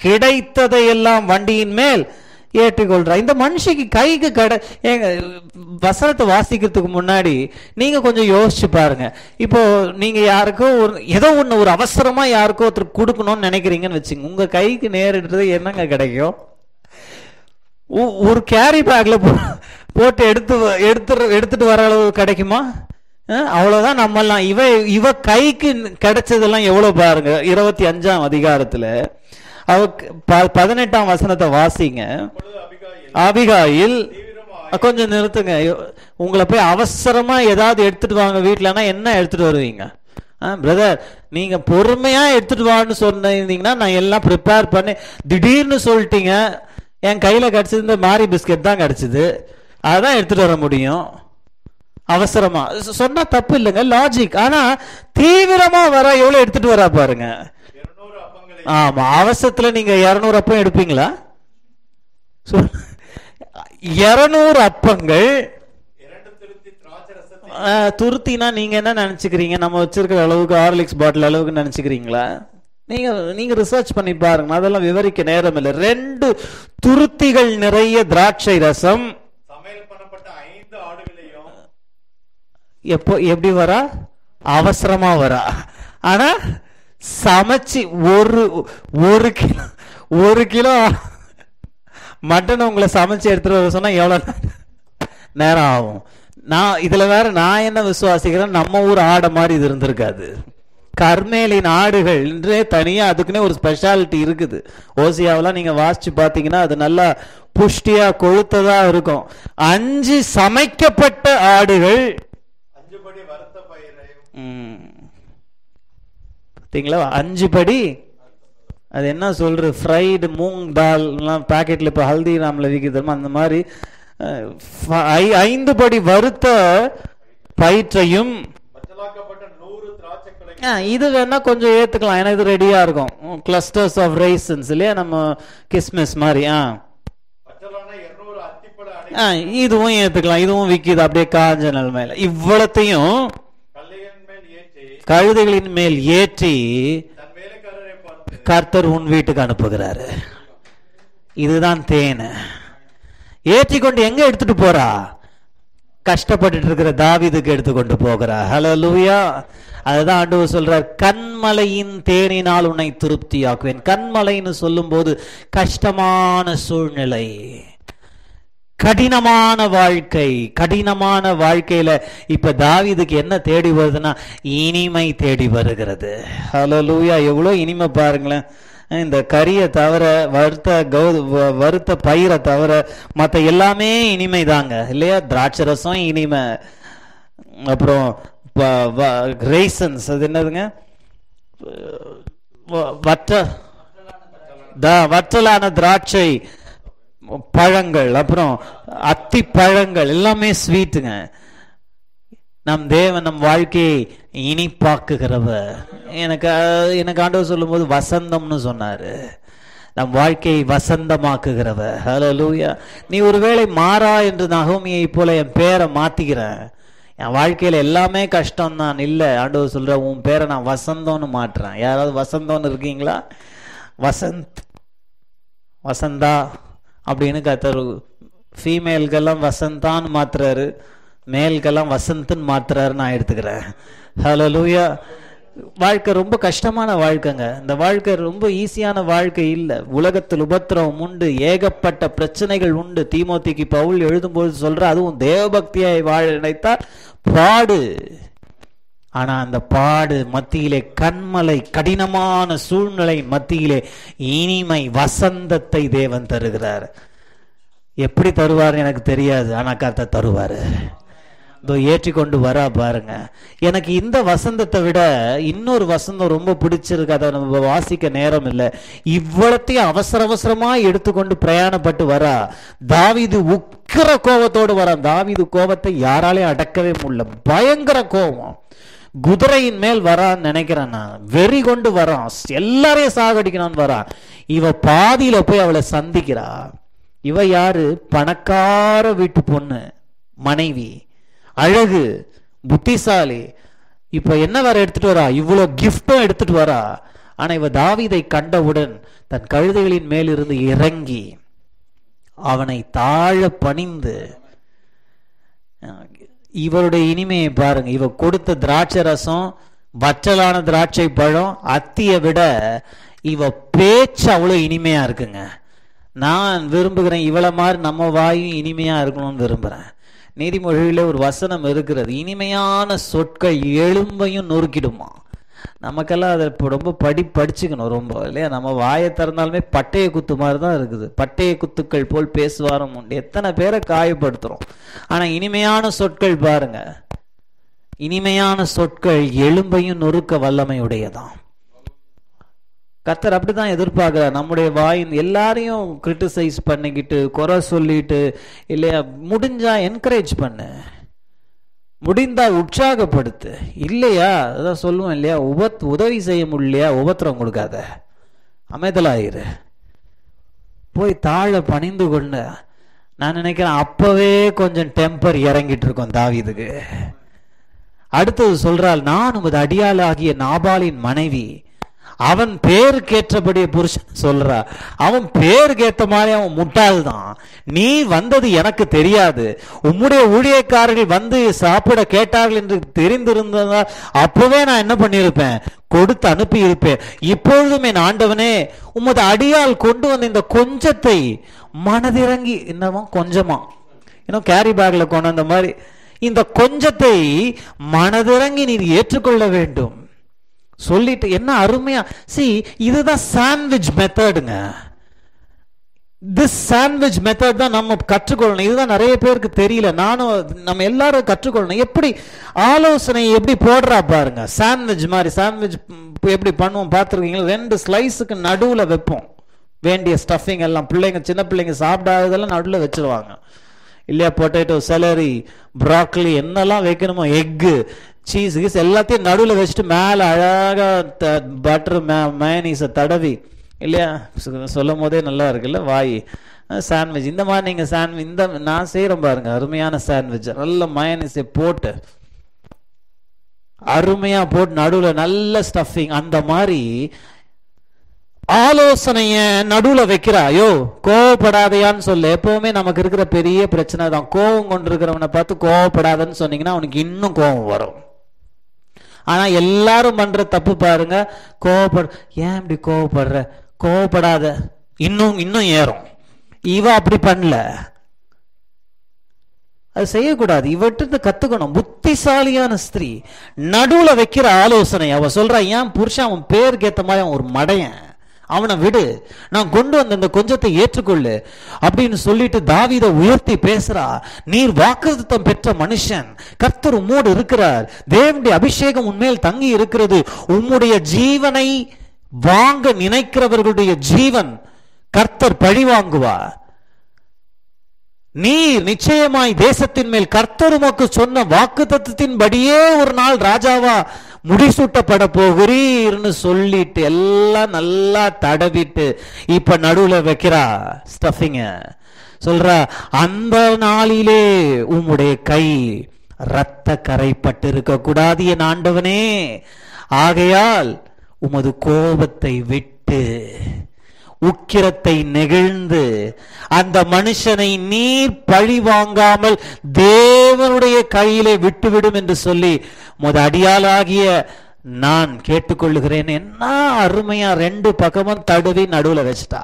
கிடைத்ததையெல்லாம் வண்டியின் மேல் ஏற்றிக்கொள்றா. இந்த மனுஷிக்கு கைக்கு கட ஏங்க வசனத்தை வாசிக்கிறதுக்கு முன்னாடி நீங்க கொஞ்சம் யோசிச்சு பாருங்க. இப்போ நீங்க யாருக்கோ ஒரு ஏதோ ஒண்ணு ஒரு அவசரமா யாருக்கோ ஒருத்தர் கொடுக்கணும்னு நினைக்கிறீங்கன்னு வச்சுங்க. உங்க கைக்கு நேரிடுறது என்னங்க கிடைக்கும்? ஒரு கேரி பேக்ல போட்டு எடுத்து வ- எடுத்து எடுத்துட்டு வர அளவு கிடைக்குமா? அவ்வளோதான் அவ்வளவுதான் நம்மெல்லாம். இவ இவ கைக்கு கிடைச்சதெல்லாம் எவ்வளவு பாருங்க. இருபத்தி அஞ்சாம் அதிகாரத்துல பதினெட்டாம் வசனத்தை வாசிங்க. அபிகாயில் கொஞ்சம் நிறுத்துங்க. உங்களை போய் அவசரமா ஏதாவது எடுத்துட்டு வாங்க வீட்டிலனா என்ன எடுத்துட்டு வருவீங்க? பிரதர் நீங்க பொறுமையா எடுத்துட்டு வான்னு சொன்னீங்கன்னா நான் எல்லாம் ப்ரிப்பேர் பண்ணி திடீர்னு சொல்லிட்டீங்க. என் கையில கிடைச்சது இந்த மாரி பிஸ்கெட் தான் கிடைச்சது. அதான் எடுத்துட்டு வர முடியும். அவசரமா. சொன்னா தப்பு இல்லைங்க லாஜிக் ஆனா தீவிரமா வர எவ்வளவு எடுத்துட்டு வரா பாருங்க. ஆமா அவசரத்துல நீங்க இருநூறு அப்பம் எடுப்பீங்களா? இருநூறு அப்பங்கள் துருத்தினா நீங்க என்ன நினைச்சுக்கிறீங்க? நம்ம வச்சிருக்கிற அளவுக்கு ஹார்லிக்ஸ் பாட்டில் அளவுக்கு நினைச்சுக்கிறீங்களா? நீங்க நீங்க ரிசர்ச் பண்ணி பாருங்க அதெல்லாம் விவரிக்க நேரம் இல்லை. ரெண்டு துருத்திகள் நிறைய திராட்சை ரசம். எப்போ எப்படி வரா? அவசரமா வரா. ஆனா சமைச்சு ஒரு ஒரு கிலோ ஒரு கிலோ மட்டன் உங்களை சமைச்சு எடுத்துட்டு வர சொன்னா எவ்வளவு நேரம்? ஆகும். நான் இதுல வேற நான் என்ன விசுவாசிக்கிறேன்? நம்ம ஊர் ஆடை மாதிரி இது இருந்திருக்காது. கர்மேலின் ஆடுகள் என்றே தனியா அதுக்குன்னே ஒரு ஸ்பெஷாலிட்டி இருக்குது. ஓசியாவெல்லாம் நீங்க வாசிச்சு பாத்தீங்கன்னா அது நல்லா புஷ்டியா கொழுத்ததா இருக்கும். அஞ்சு சமைக்கப்பட்ட ஆடுகள். அஞ்சு படி வறுத்த பயிரையும் ம். அஞ்சு படி. அது என்ன சொல்கிறது ஃப்ரைடு மூங் தால்லாம் பேக்கெட்டில் இப்போ ஹல்திராமில் விற்கிது அந்த மாதிரி ஐ- ஐந்து படி வறுத்த பயிற்றையும் ஆ, இது வேணா கொஞ்சம் ஏத்துக்கலாம். ஏன்னா இது ரெடியா இருக்கும். கிளஸ்டர்ஸ் ஆஃப் ரைசன்ஸ் இல்லையா? நம்ம கிஸ்மிஸ் மாதிரி ஆ. ஆ, இதுவும் ஏத்துக்கலாம். இதுவும் விக்கிது. அப்படியே காஞ்ச நிலைமையில. இவ்வளத்தையும் கழுதைகளின் மேல் ஏற்றி கர்த்தர் உன் வீட்டுக்கு அனுப்புகிறாரு. இதுதான் தேன். ஏற்றி கொண்டு எங்க எடுத்துட்டு போறா? கஷ்டப்பட்டுட்டு இருக்கிற தாவிதுக்கு எடுத்துக்கொண்டு போகிறா. ஹலோ லூயா அதுதான் ஆண்டவர் சொல்றார் கண்மலையின் தேனினால் உன்னை திருப்தியாக்குவேன். கண்மலைன்னு சொல்லும்போது கஷ்டமான சூழ்நிலை. கடினமான வாழ்க்கை கடினமான வாழ்க்கையில இப்ப தாவிதுக்கு என்ன தேடி வருதுன்னா இனிமை தேடி வருகிறது. ஹலோ லூயா எவ்வளோ இனிமை பாருங்களேன். இந்த கறியை தவிர வறுத்த கௌ வ- வறுத்த பயிரை தவிர மற்ற எல்லாமே இனிமை தாங்க இல்லையா? திராட்சை ரசம் இனிமை. அப்புறம் ரேசன்ஸ் அது என்னதுங்க? வ- வற்ற தா- வற்றலான திராட்சை. பழங்கள் அப்புறம் அத்தி பழங்கள் எல்லாமே ஸ்வீட்டுங்க நம் தேவன் நம் வாழ்க்கையை இனிப்பாக்குகிறவர். எனக்கு எனக்கு ஆண்டவர் சொல்லும்போது வசந்தம்னு சொன்னார். நம் வாழ்க்கையை வசந்தமாக்குகிறவ ஹலோ லூயா நீ ஒருவேளை மாறா என்று நகோமியை போல என் பேரை மாத்திக்கிறேன். என் வாழ்க்கையில எல்லாமே கஷ்டம் தான் இல்லை ஆண்டவர் சொல்ற உன் பேரை நான் வசந்தம்னு மாற்றுறேன். யாராவது வசந்தம்னு இருக்கீங்களா? வசந்த் வசந்தா. அப்படின்னு கத்தர் ஃபீமேல்கெல்லாம் வசந்தான்னு மாத்துறாரு. மேல்கெல்லாம் வசந்த்னு மாத்துறாரு நான் எடுத்துக்கிறேன். ஹலோ லூயா வாழ்க்கை ரொம்ப கஷ்டமான வாழ்க்கைங்க. இந்த வாழ்க்கை ரொம்ப ஈஸியான வாழ்க்கை இல்லை. உலகத்தில் உபத்திரவம் உண்டு. ஏகப்பட்ட பிரச்சனைகள் உண்டு. தீமோத்திக்கு பவுல் எழுதும்போது சொல்ற அதுவும் தேவபக்தியாய் வாழ நினைத்தால் பாடு. ஆனால் அந்த பாடு மத்தியிலே கண்மலை கடினமான சூழ்நிலை மத்தியிலே இனிமை வசந்தத்தை தேவன் தருகிறார். எப்படி தருவார் எனக்கு தெரியாது ஆனால் கர்த்தர் தருவார். இதோ ஏற்றி கொண்டு வரா பாருங்க. எனக்கு இந்த வசந்தத்தை விட இன்னொரு வசந்தம் ரொம்ப பிடிச்சிருக்கு அதை நம்ம வாசிக்க நேரம் இல்லை. இவ்வளத்தையும் அவசர அவசரமா எடுத்துக்கொண்டு பிரயாணப்பட்டு வரா. தாவிது உக்கிர கோபத்தோடு வரான். தாவிது கோபத்தை யாராலையும் அடக்கவே முடியல. பயங்கர கோபம். குதிரையின் மேல் வரான்னு நினைக்கிறேன் நான். வெறி கொண்டு வரான். எல்லாரையும் சாகடிக்கணும்னு வரான். இவ பாதியில போய் அவளை சந்திக்கிறா. இவ யாரு? பணக்கார வீட்டு பொண்ணு மனைவி அழகு புத்திசாலி. இப்ப என்ன வேற எடுத்துட்டு வரா? இவ்வளோ கிஃப்டும் எடுத்துட்டு வரா. ஆனா இவ தாவீதை கண்டவுடன் தன் கழுதைகளின் மேலிருந்து இறங்கி அவனை தாழ பணிந்து இவருடைய இனிமையை பாருங்க. இவ கொடுத்த திராட்சை ரசம் வற்றலான திராட்சை பழம் அத்தியை விட இவ பேச்சு அவ்வளவு இனிமையா இருக்குங்க. நான் விரும்புகிறேன் இவளை மாதிரி நம்ம வாயும் இனிமையா இருக்கணும்னு விரும்புறேன். நீதிமொழியில ஒரு வசனம் இருக்கிறது. இனிமையான சொற்கள் எலும்பையும் நொறுக்கிடுமா? நமக்கெல்லாம் அதை இப்போ ரொம்ப படி படிச்சுக்கணும் ரொம்ப இல்லையா? நம்ம வாயை திறந்தாலுமே பட்டைய குத்து மாதிரி தான் இருக்குது. பட்டைய குத்துக்கள் போல் பேசுவாரும் உண்டு. எத்தனை பேரை காயப்படுத்துகிறோம் ஆனால் இனிமையான சொற்கள் பாருங்க. இனிமையான சொற்கள் எலும்பையும் நொறுக்க வல்லமையுடையதான் கத்தர் அப்படிதான் எதிர்பார்க்கிறார். நம்முடைய வாயின் எல்லாரையும் கிரிட்டிசைஸ் பண்ணிக்கிட்டு குறை சொல்லிட்டு இல்லையா? முடிஞ்சா என்கரேஜ் பண்ணு. முடிந்தால் உற்சாகப்படுத்து. இல்லையா? அதான் சொல்லுவோம் இல்லையா? உபத் உதவி செய்ய முடியலையா? உபத்திரம் கொடுக்காத. அமைதலாயிரு. போய் தாழ பணிந்து கொண்டு நான் நினைக்கிறேன் அப்பவே கொஞ்சம் டெம்பர் இறங்கிட்டு இருக்கோம் தாவிதுக்கு. அடுத்தது சொல்றாள் நான் உமது அடியாளாகிய நாபாலின் மனைவி அவன் பேருக்கேற்றபடிய புருஷன் சொல்றா. அவன் பேருக்கேற்ற மாதிரி அவன் முட்டாள்தான். நீ வந்தது எனக்கு தெரியாது. உம்முடைய ஊழியக்காரர்கள் வந்து சாப்பிட கேட்டார்கள் என்று தெரிந்திருந்ததா அப்பவே நான் என்ன பண்ணியிருப்பேன்? கொடுத்து அனுப்பி இருப்பேன் இப்பொழுதும் என் ஆண்டவனே உமது அடியால் கொண்டு வந்த இந்த கொஞ்சத்தை மனதிறங்கி என்னவோ கொஞ்சமா இன்னும் கேரி பேக்ல கொண்டு வந்த மாதிரி இந்த கொஞ்சத்தை மனதிறங்கி நீ ஏற்றுக்கொள்ள வேண்டும். சொல்லிட்டு என்ன அருமையா சி இதுதான் சாண்ட்விச் மெத்தடுங்க திஸ் சாண்ட்விச் மெத்தட் தான் நம்ம கற்றுக்கொள்ளணும். இதுதான் நிறைய பேருக்கு தெரியல. நானும் நம்ம எல்லாரும் கற்றுக்கொள்ளணும். எப்படி ஆலோசனை எப்படி போடுறா பாருங்க. சாண்ட்விச் மாதிரி சாண்ட்விச் எப்படி பண்ணுவோம் பார்த்துருக்கீங்களா? ரெண்டு ஸ்லைஸுக்கு நடுவில் வைப்போம். வேண்டிய ஸ்டஃபிங் எல்லாம். பிள்ளைங்க சின்ன பிள்ளைங்க சாப்பிடாததெல்லாம் நடுவில் வச்சிருவாங்க. இல்லையா பொட்டேட்டோ செலரி ப்ராக்லி என்னெல்லாம் வைக்கணுமோ? எக்கு சீஸ் கீஸ் எல்லாத்தையும் நடுவில் வச்சுட்டு மேலே அழகாக பட்டர் மே மயனீஸை தடவி இல்லையா? சொ- சொல்லும் போதே நல்லா இருக்குல்ல வாய். சாண்ட்விச் இந்த மாதிரி நீங்கள் சாண்ட்விச் இந்த நான் செய்கிறேன் பாருங்கள் அருமையான சாண்ட்விச் நல்ல மயனீஸை போட்டு அருமையாக போட்டு நடுவில் நல்ல ஸ்டஃபிங் அந்த மாதிரி ஆலோசனைய நடுவில் வைக்கிறா. ஐயோ கோவப்படாதையான்னு சொல்ல. எப்பவுமே நமக்கு இருக்கிற பெரிய பிரச்சனை தான். கோவம் கொண்டிருக்கிறவனை பார்த்து கோவப்படாதன்னு சொன்னீங்கன்னா அவனுக்கு இன்னும் கோவம் வரும். ஆனால் எல்லாரும் பண்ணுற தப்பு பாருங்க. கோவப்படு ஏன் இப்படி கோவப்படுற கோவப்படாத இன்னும் இன்னும் ஏறும். இவ அப்படி பண்ணல. அது செய்யக்கூடாது. இவற்றிருந்து கத்துக்கணும். புத்திசாலியான ஸ்திரீ. நடுவில் வைக்கிற ஆலோசனை. அவ சொல்றா ஏன் புருஷன் அவன் பேருக்கு ஏற்ற மாதிரி அவன் ஒரு மடையன். அவனை விடு. நான் கொண்டு வந்த இந்த கொஞ்சத்தை ஏற்றுக்கொள்ளு. அப்படின்னு சொல்லிட்டு தாவீதை உயர்த்தி பேசுறா. நீர் வாக்குத்தம் பெற்ற மனுஷன். கர்த்தர் உம்மோடு இருக்கிறார். தேவனுடைய அபிஷேகம் உன்மேல் தங்கி இருக்கிறது. உம்முடைய ஜீவனை வாங்க நினைக்கிறவர்களுடைய ஜீவன் கர்த்தர் பழி வாங்குவார். நீர் நிச்சயமாய் தேசத்தின் மேல் கர்த்தர் உமக்கு சொன்ன வாக்கு தத்துவத்தின்படியே ஒரு நாள் ராஜாவா முடிசூட்டப்பட போகிறீர்னு சொல்லிட்டு எல்லாம் நல்லா தடவிட்டு இப்ப நடுவுல வைக்கிறா ஸ்டஃபிங்க. சொல்றா அந்த நாளிலே உம்முடைய கை இரத்த கரைப்பட்டிருக்க கூடாது என் ஆண்டவனே. ஆகையால் உமது கோபத்தை விட்டு உக்கிரத்தை நெகிழ்ந்து அந்த மனுஷனை நீர் பழி வாங்காமல் தேவனுடைய கையிலே விட்டுவிடும் என்று சொல்லி முத அடியாளாகிய நான் கேட்டுக்கொள்ளுகிறேன். என்ன அருமையா ரெண்டு பக்கமும் தடுவி நடுவில் வச்சிட்டா.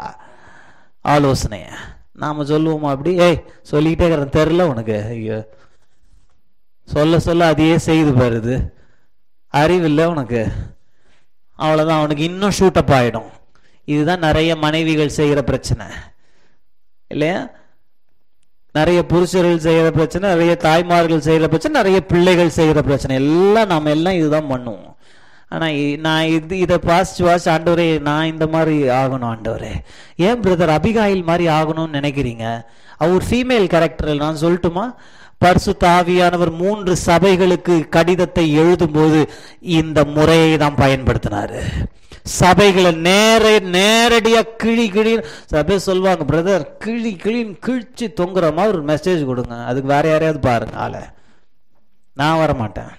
ஆலோசனைய. நாம சொல்லுவோமா அப்படி? ஏய் சொல்லிக்கிட்டே இருக்கிறேன். தெரில உனக்கு. ஐயோ. சொல்ல சொல்ல அதையே செய்து பாருது. அறிவில்லை உனக்கு. அவ்வளோதான் அவனுக்கு இன்னும் ஷூட்டப் ஆகிடும் இதுதான் நிறைய மனைவிகள் செய்கிற பிரச்சனை. இல்லையா? நிறைய புருஷர்கள் செய்கிற பிரச்சனை நிறைய தாய்மார்கள் செய்கிற பிரச்சனை நிறைய பிள்ளைகள் செய்கிற பிரச்சனை. எல்லாம் நம்ம எல்லாம் இதுதான் பண்ணுவோம். ஆனால் நான் இது இதை பாசிச்சு வாசி ஆண்டவரே நான் இந்த மாதிரி ஆகணும் ஆண்டவரே. ஏன் பிரதர் அபிகாயில் மாதிரி ஆகணும்னு நினைக்கிறீங்க? அவர் ஃபீமேல் கேரக்டர் நான் சொல்லட்டுமா? பர்சு தாவியானவர் மூன்று சபைகளுக்கு கடிதத்தை எழுதும்போது இந்த முறையை தான் பயன்படுத்தினாரு. சபைகளை நேர நேரடியாக கிழி கிழி சில பேர் சொல்லுவாங்க பிரதர் கிழி கிழின்னு கிழிச்சு தொங்குற மாதிரி ஒரு மெசேஜ் கொடுங்க. அதுக்கு வேற யாரையாவது பாருங்க ஆளை. நான் வர மாட்டேன்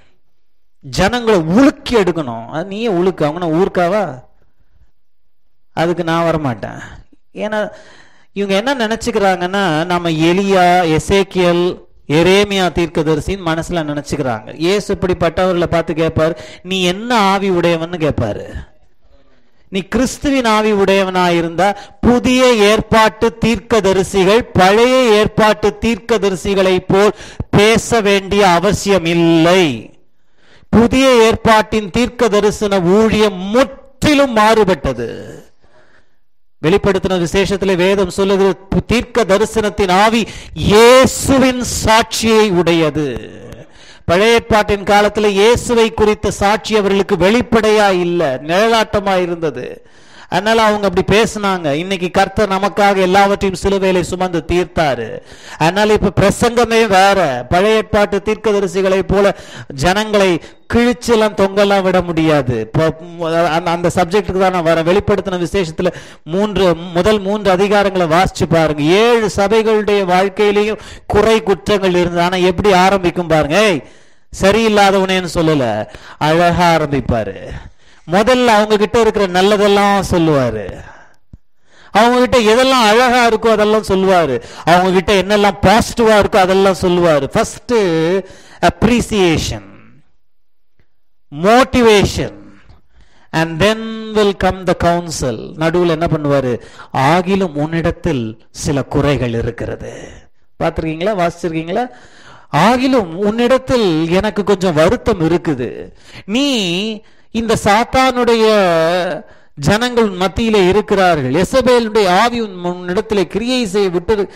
ஜனங்களை உலுக்கி எடுக்கணும். அது நீயே உழுக்கு அவங்க ஊருக்காவா? அதுக்கு நான் வர மாட்டேன் ஏன்னா இவங்க என்ன நினைச்சுக்கிறாங்கன்னா நம்ம எலியா எசேக்கியல் எரேமியா தீர்க்கதரிசின்னு மனசுல நினைச்சுக்கிறாங்க. ஏசு இப்படிப்பட்டவர்களை பார்த்து கேட்பாரு நீ என்ன ஆவி உடையவன்னு கேட்பாரு நீ கிறிஸ்துவின் ஆவி உடையவனாயிருந்த புதிய ஏற்பாட்டு தீர்க்கதரிசிகள் பழைய ஏற்பாட்டு தீர்க்கதரிசிகளை போல் பேச வேண்டிய அவசியம் இல்லை புதிய ஏற்பாட்டின் தீர்க்க தரிசன ஊழியம் முற்றிலும் மாறுபட்டது. வெளிப்படுத்தின விசேஷத்திலே வேதம் சொல்லுகிறது தீர்க்க தரிசனத்தின் ஆவி இயேசுவின் சாட்சியை உடையது. பழைய ஏற்பாட்டின் காலத்தில் இயேசுவை குறித்த சாட்சி அவர்களுக்கு வெளிப்படையா இல்லை நிழலாட்டமா இருந்தது. அதனால அவங்க அப்படி பேசினாங்க. இன்னைக்கு கர்த்தர் நமக்காக எல்லாவற்றையும் சிலுவையில சுமந்து தீர்த்தாரு. அதனால இப்ப பிரசங்கமே வேற. பழைய ஏற்பாட்டு தீர்க்கதரிசிகளை போல ஜனங்களை கிழிச்செல்லாம் தொங்கெல்லாம் விட முடியாது. இப்போ அந்த- அந்த சப்ஜெக்டுக்கு தான் நான் வரேன். வெளிப்படுத்தின விசேஷத்துல மூன்று முதல் மூன்று அதிகாரங்களை வாசிச்சு பாருங்க. ஏழு சபைகளுடைய வாழ்க்கையிலையும் குறை குற்றங்கள் இருந்தது. ஆனா எப்படி ஆரம்பிக்கும் பாருங்க. ஏய் சரியில்லாதவனேன்னு சொல்லல. அழகா ஆரம்பிப்பாரு. முதல்ல அவங்க கிட்ட இருக்கிற நல்லதெல்லாம் சொல்லுவாரு. அவங்க கிட்ட எதெல்லாம் அழகா இருக்கோ அதெல்லாம் சொல்லுவாரு. அவங்க கிட்ட என்னெல்லாம் பாசிட்டிவா இருக்கோ அதெல்லாம் சொல்லுவாரு. First appreciation motivation and then will come the counsel நடுவில் என்ன பண்ணுவாரு? ஆகிலும் உன்னிடத்தில் சில குறைகள் இருக்கிறது. பார்த்துருக்கீங்களா? வாசிச்சிருக்கீங்களா? ஆகிலும் உன்னிடத்தில் எனக்கு கொஞ்சம் வருத்தம் இருக்குது. நீ இந்த சாத்தானுடைய ஜனங்கள் மத்தியிலே இருக்கிறார்கள். எசபேலுடைய ஆவி உன் உன்னிடத்திலே கிரியை செய்ய விட்டு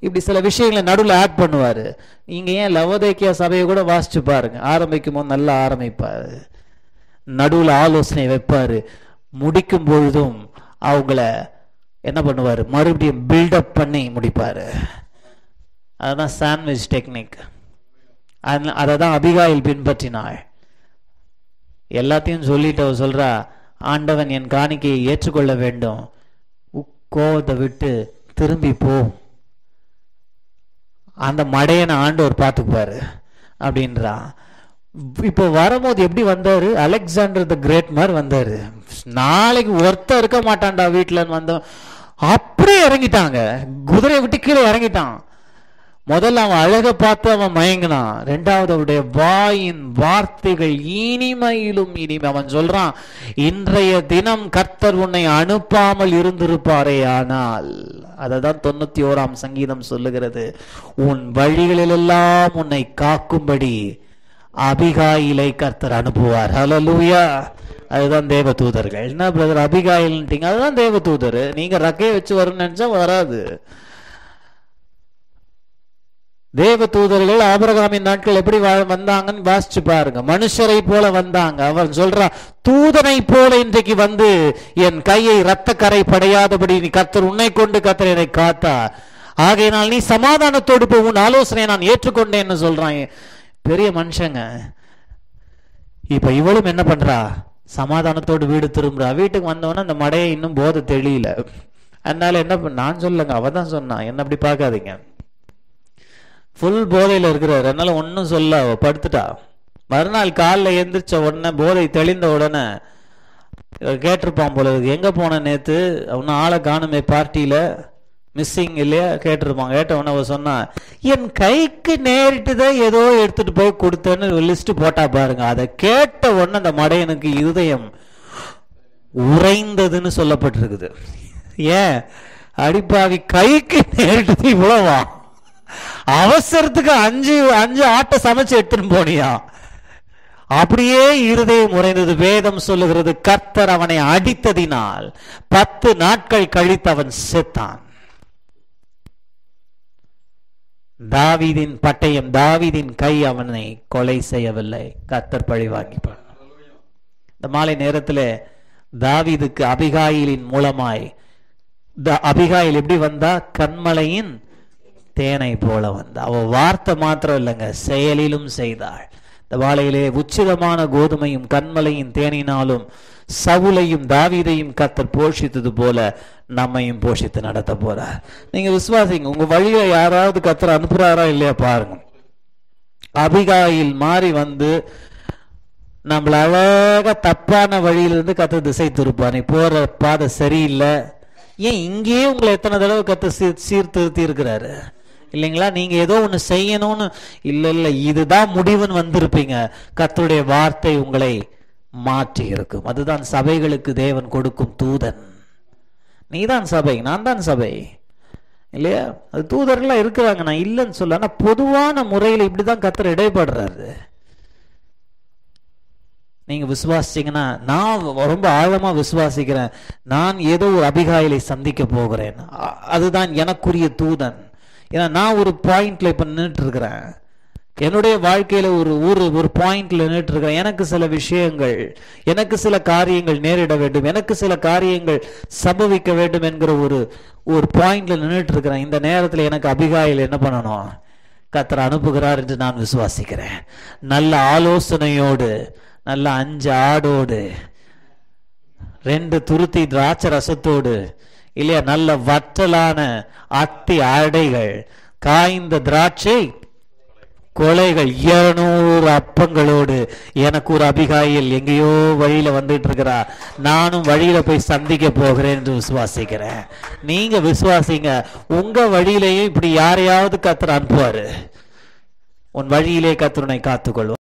இப்படி சில விஷயங்களை நடுவில் ஆட் பண்ணுவாரு. நீங்க ஏன் லவோதேக்கியா சபையை கூட வாசிச்சு பாருங்க. ஆரம்பிக்கும் போது நல்லா ஆரம்பிப்பாரு. நடுவில் ஆலோசனை வைப்பாரு. முடிக்கும் பொழுதும் அவங்கள என்ன பண்ணுவார்? மறுபடியும் பில்டப் பண்ணி முடிப்பார். அதுதான் சாண்ட்விச் டெக்னிக் அதை தான் அபிகாயில் பின்பற்றினாள் எல்லாத்தையும் சொல்லிட்டு அவ சொல்கிறா ஆண்டவன் என் காணிக்கையை ஏற்றுக்கொள்ள வேண்டும். உ- விட்டு திரும்பி போ. அந்த மடையனை ஆண்டவர் பார்த்துக்குவாரு அப்படின்றா. இப்போ வரும்போது எப்படி வந்தார்? அலெக்சாண்டர் த கிரேட் மாதிரி வந்தார். நாளைக்கு ஒருத்தர் இருக்க மாட்டான்டா வீட்டில் வந்தோம் அப்படியே இறங்கிட்டாங்க. குதிரையை விட்டு கீழே இறங்கிட்டான். முதல்ல அவன் அழக பார்த்து அவன் மயங்கினான். ரெண்டாவது அவருடைய வாயின் வார்த்தைகள் இனிமையிலும் இனிமை. அவன் சொல்றான் இன்றைய தினம் கர்த்தர் உன்னை அனுப்பாமல் இருந்திருப்பாரே ஆனால். அததான் தொண்ணூத்தி ஓராம் சங்கீதம் சொல்லுகிறது. உன் வழிகளிலெல்லாம் உன்னை காக்கும்படி அபிகாயிலை கர்த்தர் அனுப்புவார். ஹalleluya அதுதான் தேவ தூதர்கள். என்ன பிரதர் அபிகாயில்ன்ட்டீங்க. அதுதான் தேவ தூதர். நீங்க ரக்கையை வச்சு வரும்னு நினைச்சா வராது. தேவ தூதர்கள் ஆபரகாமின் நாட்கள் எப்படி வந்தாங்கன்னு வாசிச்சு பாருங்க. மனுஷரை போல வந்தாங்க. அவன் சொல்றான் தூதனை போல இன்றைக்கு வந்து என் கையை ரத்த கரை படையாதபடி நீ கத்தர் உன்னை கொண்டு கத்தர் என்னை காத்தா. ஆகையினால் நீ சமாதானத்தோடு போ உன் ஆலோசனையை நான் ஏற்றுக்கொண்டேன்னு சொல்றான். பெரிய மனுஷங்க. இப்ப இவளும் என்ன பண்றா? சமாதானத்தோடு வீடு திரும்புறா. வீட்டுக்கு வந்தவொடனே அந்த மடையை இன்னும் போதை தெளியல. அதனால என்ன பண்ண நான் சொல்லுங்க அவ தான் சொன்னா. என்ன அப்படி பார்க்காதீங்க. ஃபுல் போதையில் இருக்கிறார். அதனால ஒன்றும் சொல்ல படுத்துட்டா. மறுநாள் காலைல எந்திரிச்ச உடனே போதை தெளிந்த உடனே கேட்டிருப்பான் போல இருக்கு. எங்கே போன நேற்று அவனும் ஆளை காணுமே பார்ட்டியில். மிஸ்ஸிங் இல்லையா? கேட்டிருப்பான். கேட்ட உடனே அவ சொன்னா என் கைக்கு நேரிட்டு தான் ஏதோ எடுத்துட்டு போய் கொடுத்தேன்னு லிஸ்ட் போட்டா பாருங்க. அதை கேட்ட உடனே அந்த மடையனுக்கு இருதயம் உறைந்ததுன்னு சொல்லப்பட்டிருக்குது. ஏன்? அடிப்பாவி கைக்கு நேரிட்டது இவ்வளவா? அவசரத்துக்கு அஞ்சு அஞ்சு ஆட்டை சமைச்சு எடுத்துன்னு போனியா? அப்படியே இருதயம் உறைந்தது. வேதம் சொல்லுகிறது கர்த்தர் அவனை அடித்ததினால் பத்து நாட்கள் கழித்து அவன் செத்தான். தாவீதின் பட்டயம் தாவீதின் கை அவனை கொலை செய்யவில்லை. கர்த்தர் பழி வாங்கிப்பான் இந்த மாலை நேரத்தில் தாவீதுக்கு அபிகாயிலின் மூலமாய் அபிகாயில் எப்படி வந்தா? கண்மலையின் தேனை போல வந்து அவ வார்த்தை மாத்திரம் இல்லைங்க செயலிலும் செய்தாள். இந்த வாழையிலே உச்சிதமான கோதுமையும் கண்மலையும் தேனினாலும் சவுலையும் தாவீதையும் கத்தர் போஷித்தது போல நம்மையும் போஷித்து நடத்த போறார். நீங்க விசுவாசிங்க உங்க வழியில யாராவது கத்தர் அனுப்புறாரா இல்லையா பாருங்க. அபிகாயில் மாறி வந்து நம்மள அழகா தப்பான வழியிலிருந்து கத்த திசை திருப்பா நீ போற பாதை சரியில்லை. ஏன் இங்கேயே உங்களை எத்தனை தடவை கத்த சீர் சீர்திருத்தி இருக்கிறாரு இல்லைங்களா? நீங்க ஏதோ ஒன்று செய்யணும்னு இல்லை இல்லை இதுதான் முடிவுன்னு வந்திருப்பீங்க. கத்தருடைய வார்த்தை உங்களை மாற்றி இருக்கும். அதுதான் சபைகளுக்கு தேவன் கொடுக்கும் தூதன். நீதான் சபை நான் தான் சபை. இல்லையா? அது தூதர்கள்லாம் இருக்கிறாங்க. நான் இல்லைன்னு சொல்ல ஆனால் பொதுவான முறையில் இப்படிதான் கத்தர் இடைப்படுறாரு. நீங்க விசுவாசிச்சீங்கன்னா நான் ரொம்ப ஆழமா விசுவாசிக்கிறேன். நான் ஏதோ ஒரு அபிகாயிலை சந்திக்க போகிறேன். அதுதான் எனக்குரிய தூதன். ஏன்னா நான் ஒரு பாயிண்ட்ல இப்ப நின்றுட்டு இருக்கிறேன் என்னுடைய வாழ்க்கையில ஒரு ஒரு ஒரு பாயிண்ட்ல நின்றுட்டு இருக்கிறேன் எனக்கு சில விஷயங்கள் எனக்கு சில காரியங்கள் நேரிட வேண்டும். எனக்கு சில காரியங்கள் சம்பவிக்க வேண்டும் என்கிற ஒரு ஒரு பாயிண்ட்ல நின்றுட்டு இருக்கிறேன் இந்த நேரத்துல எனக்கு அபிகாயில் என்ன பண்ணணும்? கத்தர் அனுப்புகிறார் என்று நான் விசுவாசிக்கிறேன். நல்ல ஆலோசனையோடு நல்ல அஞ்சு ஆடோடு ரெண்டு துருத்தி திராட்சை ரசத்தோடு இல்லையா நல்ல வற்றலான அத்தி ஆடைகள் காய்ந்த திராட்சை கொலைகள் இருநூறு அப்பங்களோடு எனக்கு ஒரு அபிகாயில் எங்கேயோ வழியில வந்துட்டு இருக்கிறா. நானும் வழியில போய் சந்திக்க போகிறேன் என்று விசுவாசிக்கிறேன். நீங்க விசுவாசிங்க உங்க வழியிலேயும் இப்படி யாரையாவது கத்துற அனுப்புவாரு. உன் வழியிலே கத்தருனை காத்துக்கொள்வோம்